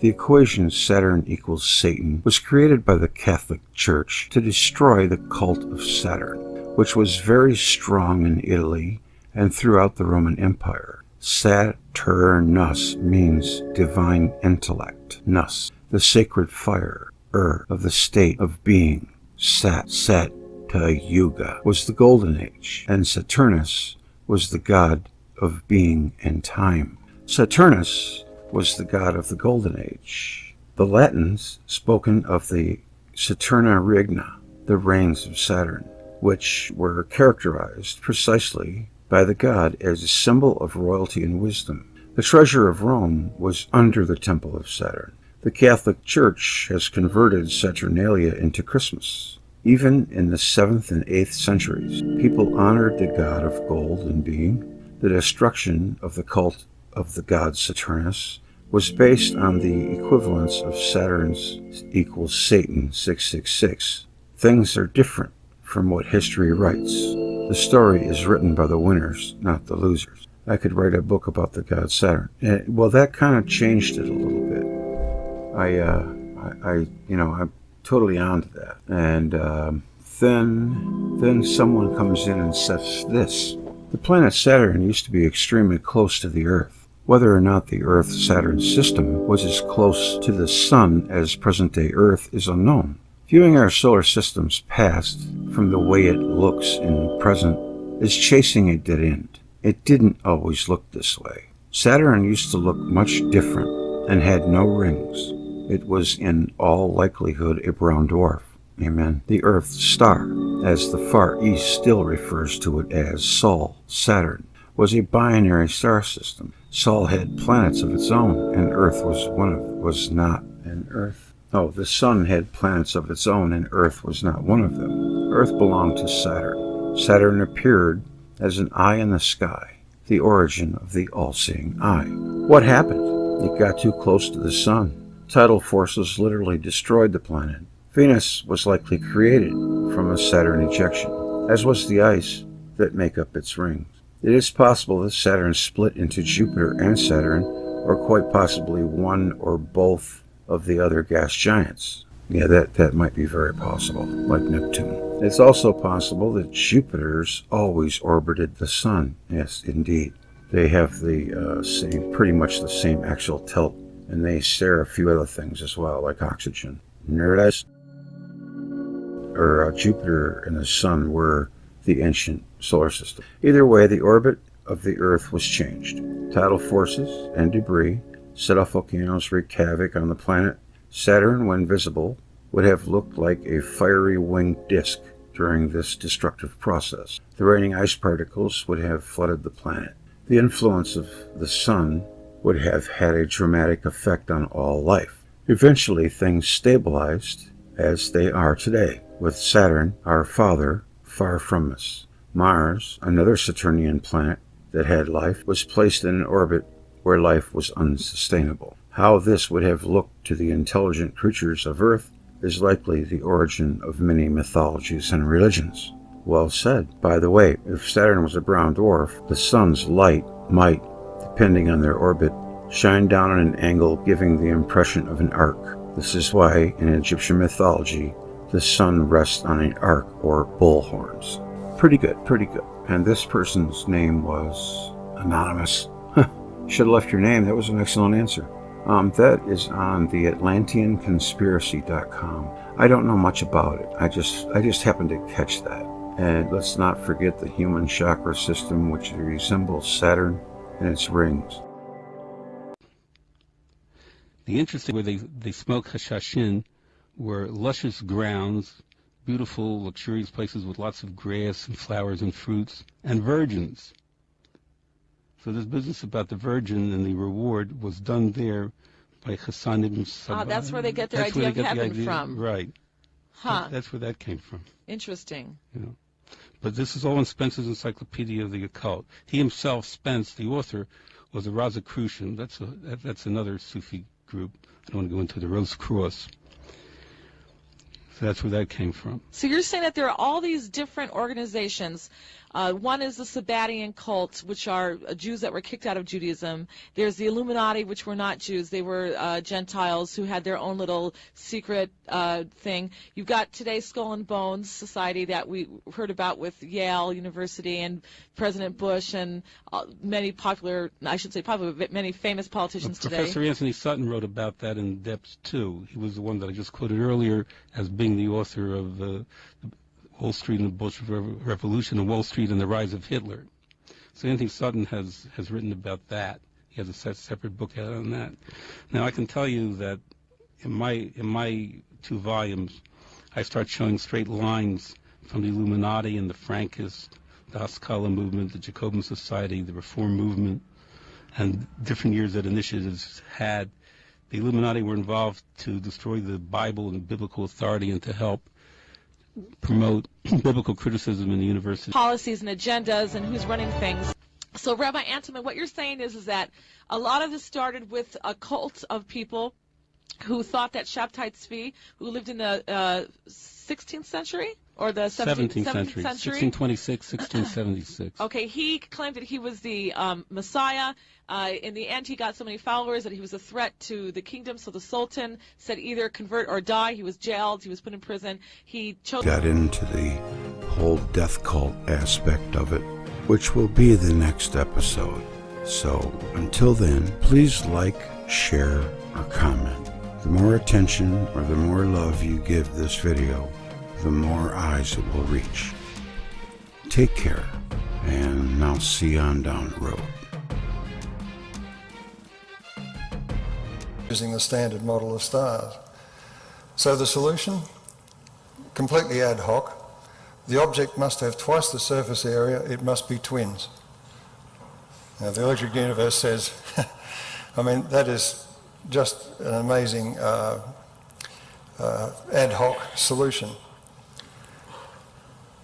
The equation Saturn equals Satan was created by the Catholic Church to destroy the cult of Saturn, which was very strong in Italy and throughout the Roman Empire. Saturnus means divine intellect. Nus, the sacred fire, Ur, of the state of being. Sat, Sat, Yuga, was the golden age, and Saturnus was the god of being and time. Saturnus was the god of the golden age. The Latins spoken of the Saturna regna, the reigns of Saturn which were characterized precisely by the god as a symbol of royalty and wisdom. The treasure of Rome was under the temple of Saturn. The Catholic Church has converted Saturnalia into Christmas. Even in the 7th and 8th centuries, people honored the god of gold and being. The destruction of the cult of the god Saturnus was based on the equivalence of Saturn's equals Satan 666. Things are different from what history writes. The story is written by the winners, not the losers. I could write a book about the god Saturn. And, well, that kind of changed it a little bit. I, uh, I, I you know, I'm totally onto that. And um, then, then someone comes in and says this: the planet Saturn used to be extremely close to the Earth. Whether or not the Earth-Saturn system was as close to the Sun as present-day Earth is unknown. Viewing our solar system's past from the way it looks in present is chasing a dead end. It didn't always look this way. Saturn used to look much different and had no rings. It was in all likelihood a brown dwarf. Amen. The Earth's star, as the Far East still refers to it as Sol, Saturn, was a binary star system. Sol had planets of its own, and Earth was one of was not an Earth. Oh, the Sun had planets of its own, and Earth was not one of them. Earth belonged to Saturn. Saturn appeared as an eye in the sky, the origin of the all-seeing eye. What happened? It got too close to the Sun. Tidal forces literally destroyed the planet. Venus was likely created from a Saturn ejection, as was the ice that make up its rings. It is possible that Saturn split into Jupiter and Saturn, or quite possibly one or both of the other gas giants. Yeah, that, that might be very possible, like Neptune. It's also possible that Jupiter's always orbited the Sun. Yes, indeed. They have the uh, same, pretty much the same axial tilt, and they share a few other things as well, like oxygen. Nerdas, or uh, Jupiter and the Sun were the ancient solar system. Either way, the orbit of the Earth was changed. Tidal forces and debris set off volcanoes wreaked havoc on the planet. Saturn, when visible, would have looked like a fiery winged disk during this destructive process. The raining ice particles would have flooded the planet. The influence of the Sun would have had a dramatic effect on all life. Eventually, things stabilized as they are today, with Saturn, our father, far from us. Mars, another Saturnian planet that had life, was placed in an orbit where life was unsustainable. How this would have looked to the intelligent creatures of Earth is likely the origin of many mythologies and religions. Well said. By the way, if Saturn was a brown dwarf, the sun's light might, depending on their orbit, shine down at an angle giving the impression of an arc. This is why, in Egyptian mythology, the sun rests on an arc or bull horns. Pretty good, pretty good. And this person's name was Anonymous. Should have left your name. That was an excellent answer. Um, that is on the AtlanteanConspiracy.com. I don't know much about it. I just I just happened to catch that. And let's not forget the human chakra system, which resembles Saturn and its rings. The interesting where they, they smoke hashashin were luscious grounds, beautiful, luxurious places with lots of grass and flowers and fruits, and virgins. So this business about the virgin and the reward was done there by Hassanim. Ah, that's where they get their idea of heaven idea, from. Right. Huh. That, that's where that came from. Interesting. Know. But this is all in Spencer's Encyclopedia of the Occult. He himself, Spence, the author, was a Rosicrucian. That's a, that, that's another Sufi group. I don't want to go into the Rose Cross. So that's where that came from. So you're saying that there are all these different organizations uh, one is the Sabbatean cults, which are uh, Jews that were kicked out of Judaism. There's the Illuminati, which were not Jews. They were uh, Gentiles who had their own little secret uh, thing. You've got today Skull and Bones Society that we heard about with Yale University and President Bush and uh, many popular, I should say popular, many famous politicians today. Professor Anthony Sutton wrote about that in depth too. He was the one that I just quoted earlier as being the author of the Wall Street and the Bolshevik Revolution and Wall Street and the Rise of Hitler. So Anthony Sutton has, has written about that. He has a separate book out on that. Now I can tell you that in my in my two volumes, I start showing straight lines from the Illuminati and the Frankists, the Haskalah movement, the Jacobin Society, the Reform movement, and different years that initiatives had. The Illuminati were involved to destroy the Bible and biblical authority and to help promote biblical criticism in the university. Policies and agendas and who's running things. So, Rabbi Antelman, what you're saying is, is that a lot of this started with a cult of people who thought that Shabtai Tzvi, who lived in the uh, 16th century or the 17th, 17th century, 1626, 1676. Okay, he claimed that he was the um, Messiah. Uh, in the end, he got so many followers that he was a threat to the kingdom. So the Sultan said either convert or die. He was jailed. He was put in prison. He chose. Got into the whole death cult aspect of it, which will be the next episode. So until then, please like, share, or comment. The more attention or the more love you give this video, the more eyes it will reach. Take care, and I'll see you on down the road. using the standard model of stars. So the solution, completely ad hoc, the object must have twice the surface area, it must be twins. Now the electric universe says, I mean, that is just an amazing uh, uh, ad hoc solution.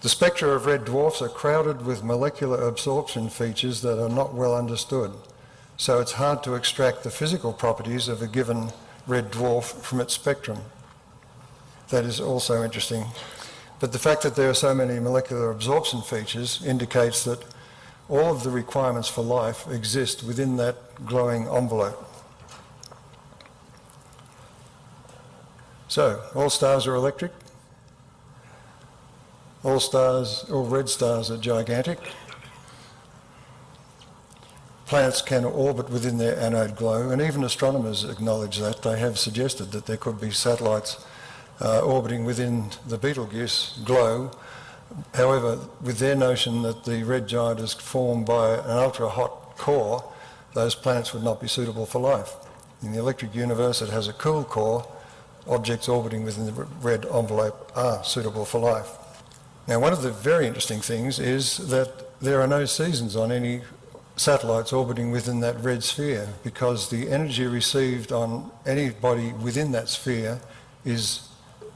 The spectra of red dwarfs are crowded with molecular absorption features that are not well understood. So it's hard to extract the physical properties of a given red dwarf from its spectrum. That is also interesting. But the fact that there are so many molecular absorption features indicates that all of the requirements for life exist within that glowing envelope. So, all stars are electric. All stars, all red stars are gigantic. Planets can orbit within their anode glow, and even astronomers acknowledge that. They have suggested that there could be satellites uh, orbiting within the Betelgeuse glow. However, with their notion that the red giant is formed by an ultra-hot core, those planets would not be suitable for life. In the electric universe, it has a cool core. Objects orbiting within the red envelope are suitable for life. Now, one of the very interesting things is that there are no seasons on any satellites orbiting within that red sphere because the energy received on any body within that sphere is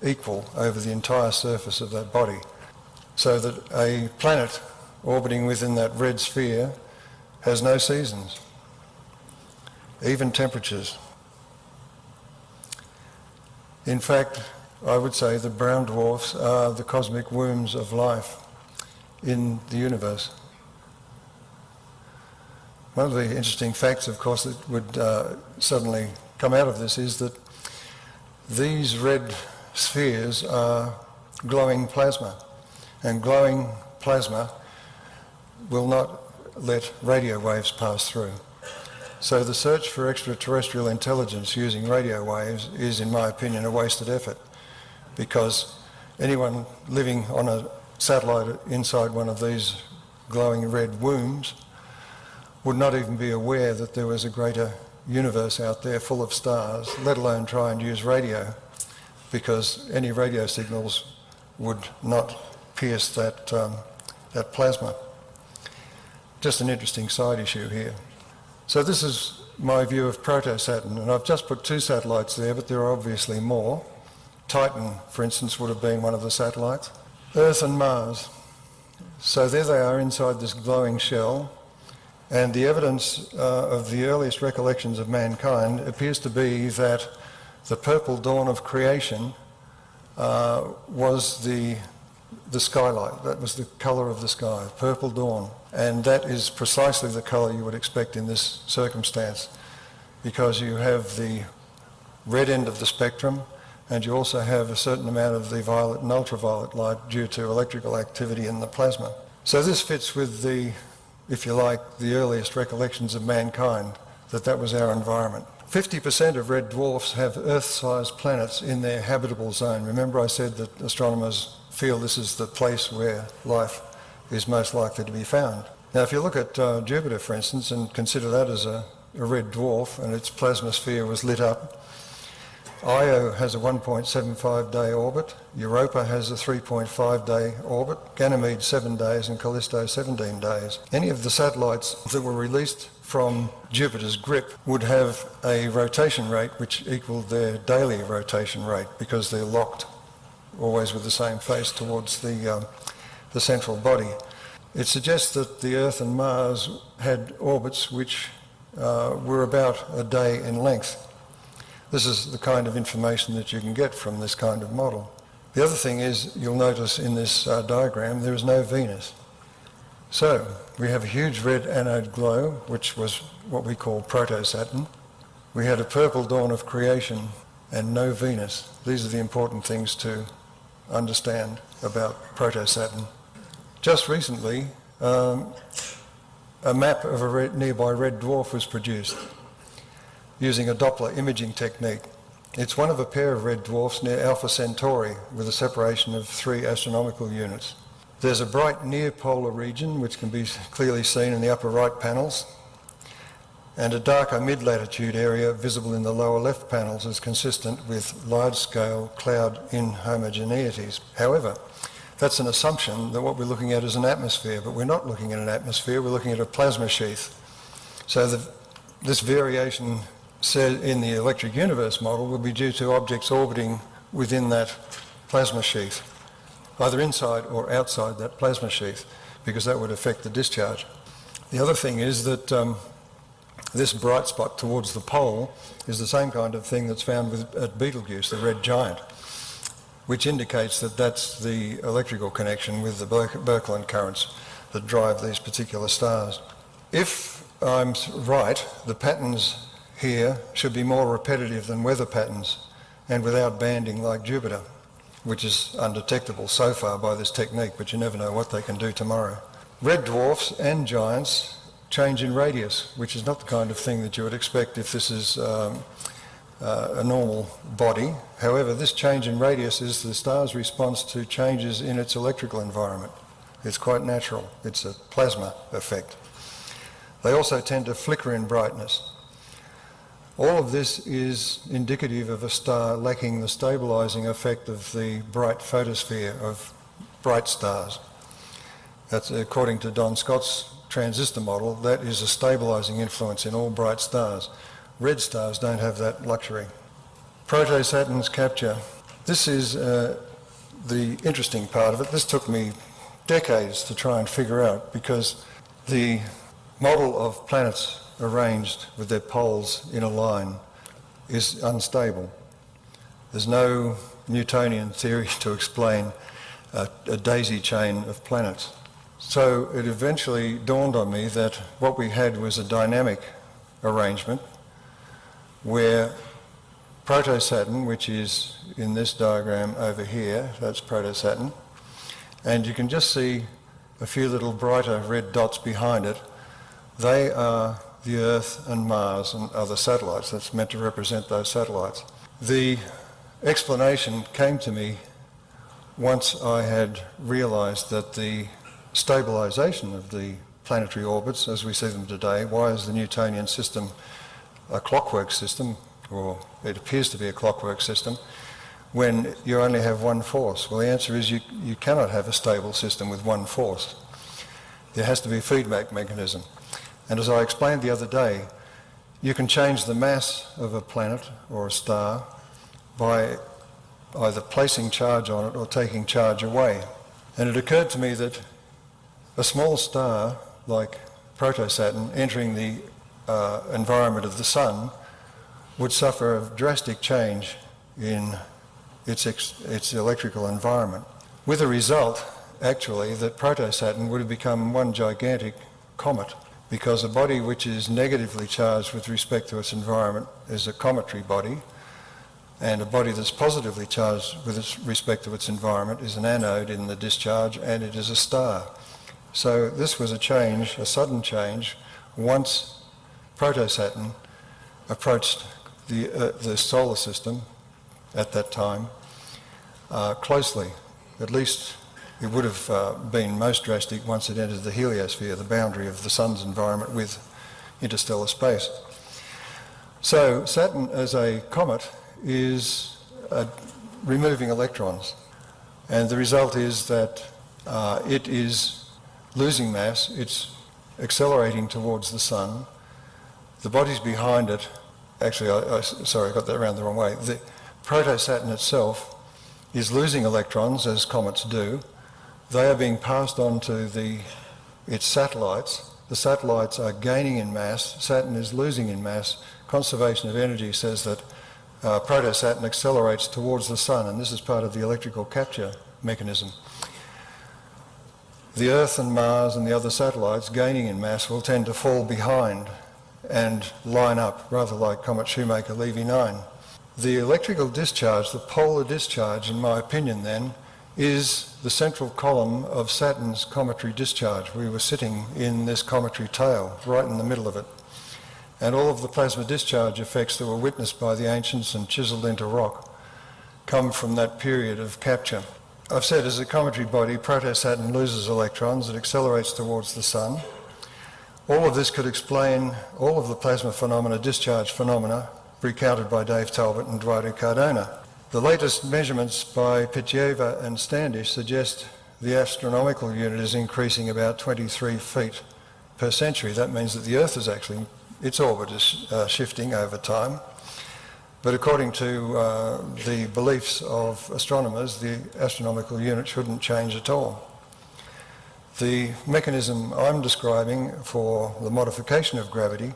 equal over the entire surface of that body. So that a planet orbiting within that red sphere has no seasons, even temperatures. In fact, I would say the brown dwarfs are the cosmic wombs of life in the universe. One of the interesting facts, of course, that would uh, suddenly come out of this is that these red spheres are glowing plasma, and glowing plasma will not let radio waves pass through. So the search for extraterrestrial intelligence using radio waves is, in my opinion, a wasted effort because anyone living on a satellite inside one of these glowing red wombs would not even be aware that there was a greater universe out there full of stars, let alone try and use radio, because any radio signals would not pierce that, um, that plasma. Just an interesting side issue here. So this is my view of Proto-Saturn, and I've just put two satellites there, but there are obviously more. Titan, for instance, would have been one of the satellites. Earth and Mars. So there they are inside this glowing shell, and the evidence uh, of the earliest recollections of mankind appears to be that the purple dawn of creation uh, was the, the skylight. That was the colour of the sky, purple dawn. And that is precisely the colour you would expect in this circumstance because you have the red end of the spectrum and you also have a certain amount of the violet and ultraviolet light due to electrical activity in the plasma. So this fits with the, if you like, the earliest recollections of mankind, that that was our environment. 50% of red dwarfs have Earth-sized planets in their habitable zone. Remember I said that astronomers feel this is the place where life is most likely to be found. Now if you look at uh, Jupiter, for instance, and consider that as a, a red dwarf and its plasma sphere was lit up, Io has a 1.75 day orbit, Europa has a 3.5 day orbit, Ganymede 7 days and Callisto 17 days. Any of the satellites that were released from Jupiter's grip would have a rotation rate which equaled their daily rotation rate because they're locked always with the same face towards the, um, the central body. It suggests that the Earth and Mars had orbits which uh, were about a day in length. This is the kind of information that you can get from this kind of model. The other thing is, you'll notice in this uh, diagram, there is no Venus. So, we have a huge red anode glow, which was what we call proto-Saturn. We had a purple dawn of creation and no Venus. These are the important things to understand about proto-Saturn. Just recently, um, a map of a red, nearby red dwarf was produced using a Doppler imaging technique. It's one of a pair of red dwarfs near Alpha Centauri with a separation of three astronomical units. There's a bright near polar region which can be clearly seen in the upper right panels and a darker mid-latitude area visible in the lower left panels is consistent with large-scale cloud inhomogeneities. However, that's an assumption that what we're looking at is an atmosphere, but we're not looking at an atmosphere, we're looking at a plasma sheath. So the, this variation said in the electric universe model will be due to objects orbiting within that plasma sheath, either inside or outside that plasma sheath, because that would affect the discharge. The other thing is that um, this bright spot towards the pole is the same kind of thing that's found with, at Betelgeuse, the red giant, which indicates that that's the electrical connection with the Birkeland currents that drive these particular stars. If I'm right, the patterns here should be more repetitive than weather patterns and without banding like Jupiter, which is undetectable so far by this technique, but you never know what they can do tomorrow. Red dwarfs and giants change in radius, which is not the kind of thing that you would expect if this is um, uh, a normal body. However, this change in radius is the star's response to changes in its electrical environment. It's quite natural. It's a plasma effect. They also tend to flicker in brightness. All of this is indicative of a star lacking the stabilising effect of the bright photosphere of bright stars. That's according to Don Scott's transistor model, that is a stabilising influence in all bright stars. Red stars don't have that luxury. Proto-Saturn's capture. This is uh, the interesting part of it. This took me decades to try and figure out because the model of planets arranged with their poles in a line is unstable. There's no Newtonian theory to explain a, a, daisy chain of planets. So it eventually dawned on me that what we had was a dynamic arrangement where Proto-Saturn, which is in this diagram over here, that's Proto-Saturn, and you can just see a few little brighter red dots behind it. They are the Earth and Mars and other satellites. That's meant to represent those satellites. The explanation came to me once I had realised that the stabilisation of the planetary orbits as we see them today, why is the Newtonian system a clockwork system, or it appears to be a clockwork system, when you only have one force? Well, the answer is you, you cannot have a stable system with one force. There has to be a feedback mechanism. And as I explained the other day, you can change the mass of a planet or a star by either placing charge on it or taking charge away. And it occurred to me that a small star like Proto-Saturn entering the uh, environment of the Sun would suffer a drastic change in its, its electrical environment, with a result, actually, that Proto-Saturn would have become one gigantic comet because a body which is negatively charged with respect to its environment is a cometary body, and a body that's positively charged with respect to its environment is an anode in the discharge, and it is a star. So this was a change, a sudden change, once Proto-Saturn approached the, uh, the solar system at that time uh, closely, at least it would have uh, been most drastic once it entered the heliosphere, the boundary of the Sun's environment with interstellar space. So Saturn as a comet is uh, removing electrons. And the result is that uh, it is losing mass, it's accelerating towards the sun. The bodies behind it, actually, I, I, sorry, I got that around the wrong way. The proto-Saturn itself is losing electrons, as comets do. They are being passed on to the, its satellites. The satellites are gaining in mass. Saturn is losing in mass. Conservation of energy says that uh, proto-Saturn accelerates towards the sun, and this is part of the electrical capture mechanism. The Earth and Mars and the other satellites gaining in mass will tend to fall behind and line up, rather like Comet Shoemaker Levy 9. The electrical discharge, the polar discharge, in my opinion, then, is the central column of Saturn's cometary discharge. We were sitting in this cometary tail, right in the middle of it. And all of the plasma discharge effects that were witnessed by the ancients and chiselled into rock come from that period of capture. I've said as a cometary body, proto-Saturn loses electrons, it accelerates towards the sun. All of this could explain all of the plasma phenomena, discharge phenomena, recounted by Dave Talbot and Dwardu Cardona. The latest measurements by Pitjeva and Standish suggest the astronomical unit is increasing about 23 feet per century. That means that the Earth is actually, its orbit is uh, shifting over time. But according to uh, the beliefs of astronomers, the astronomical unit shouldn't change at all. The mechanism I'm describing for the modification of gravity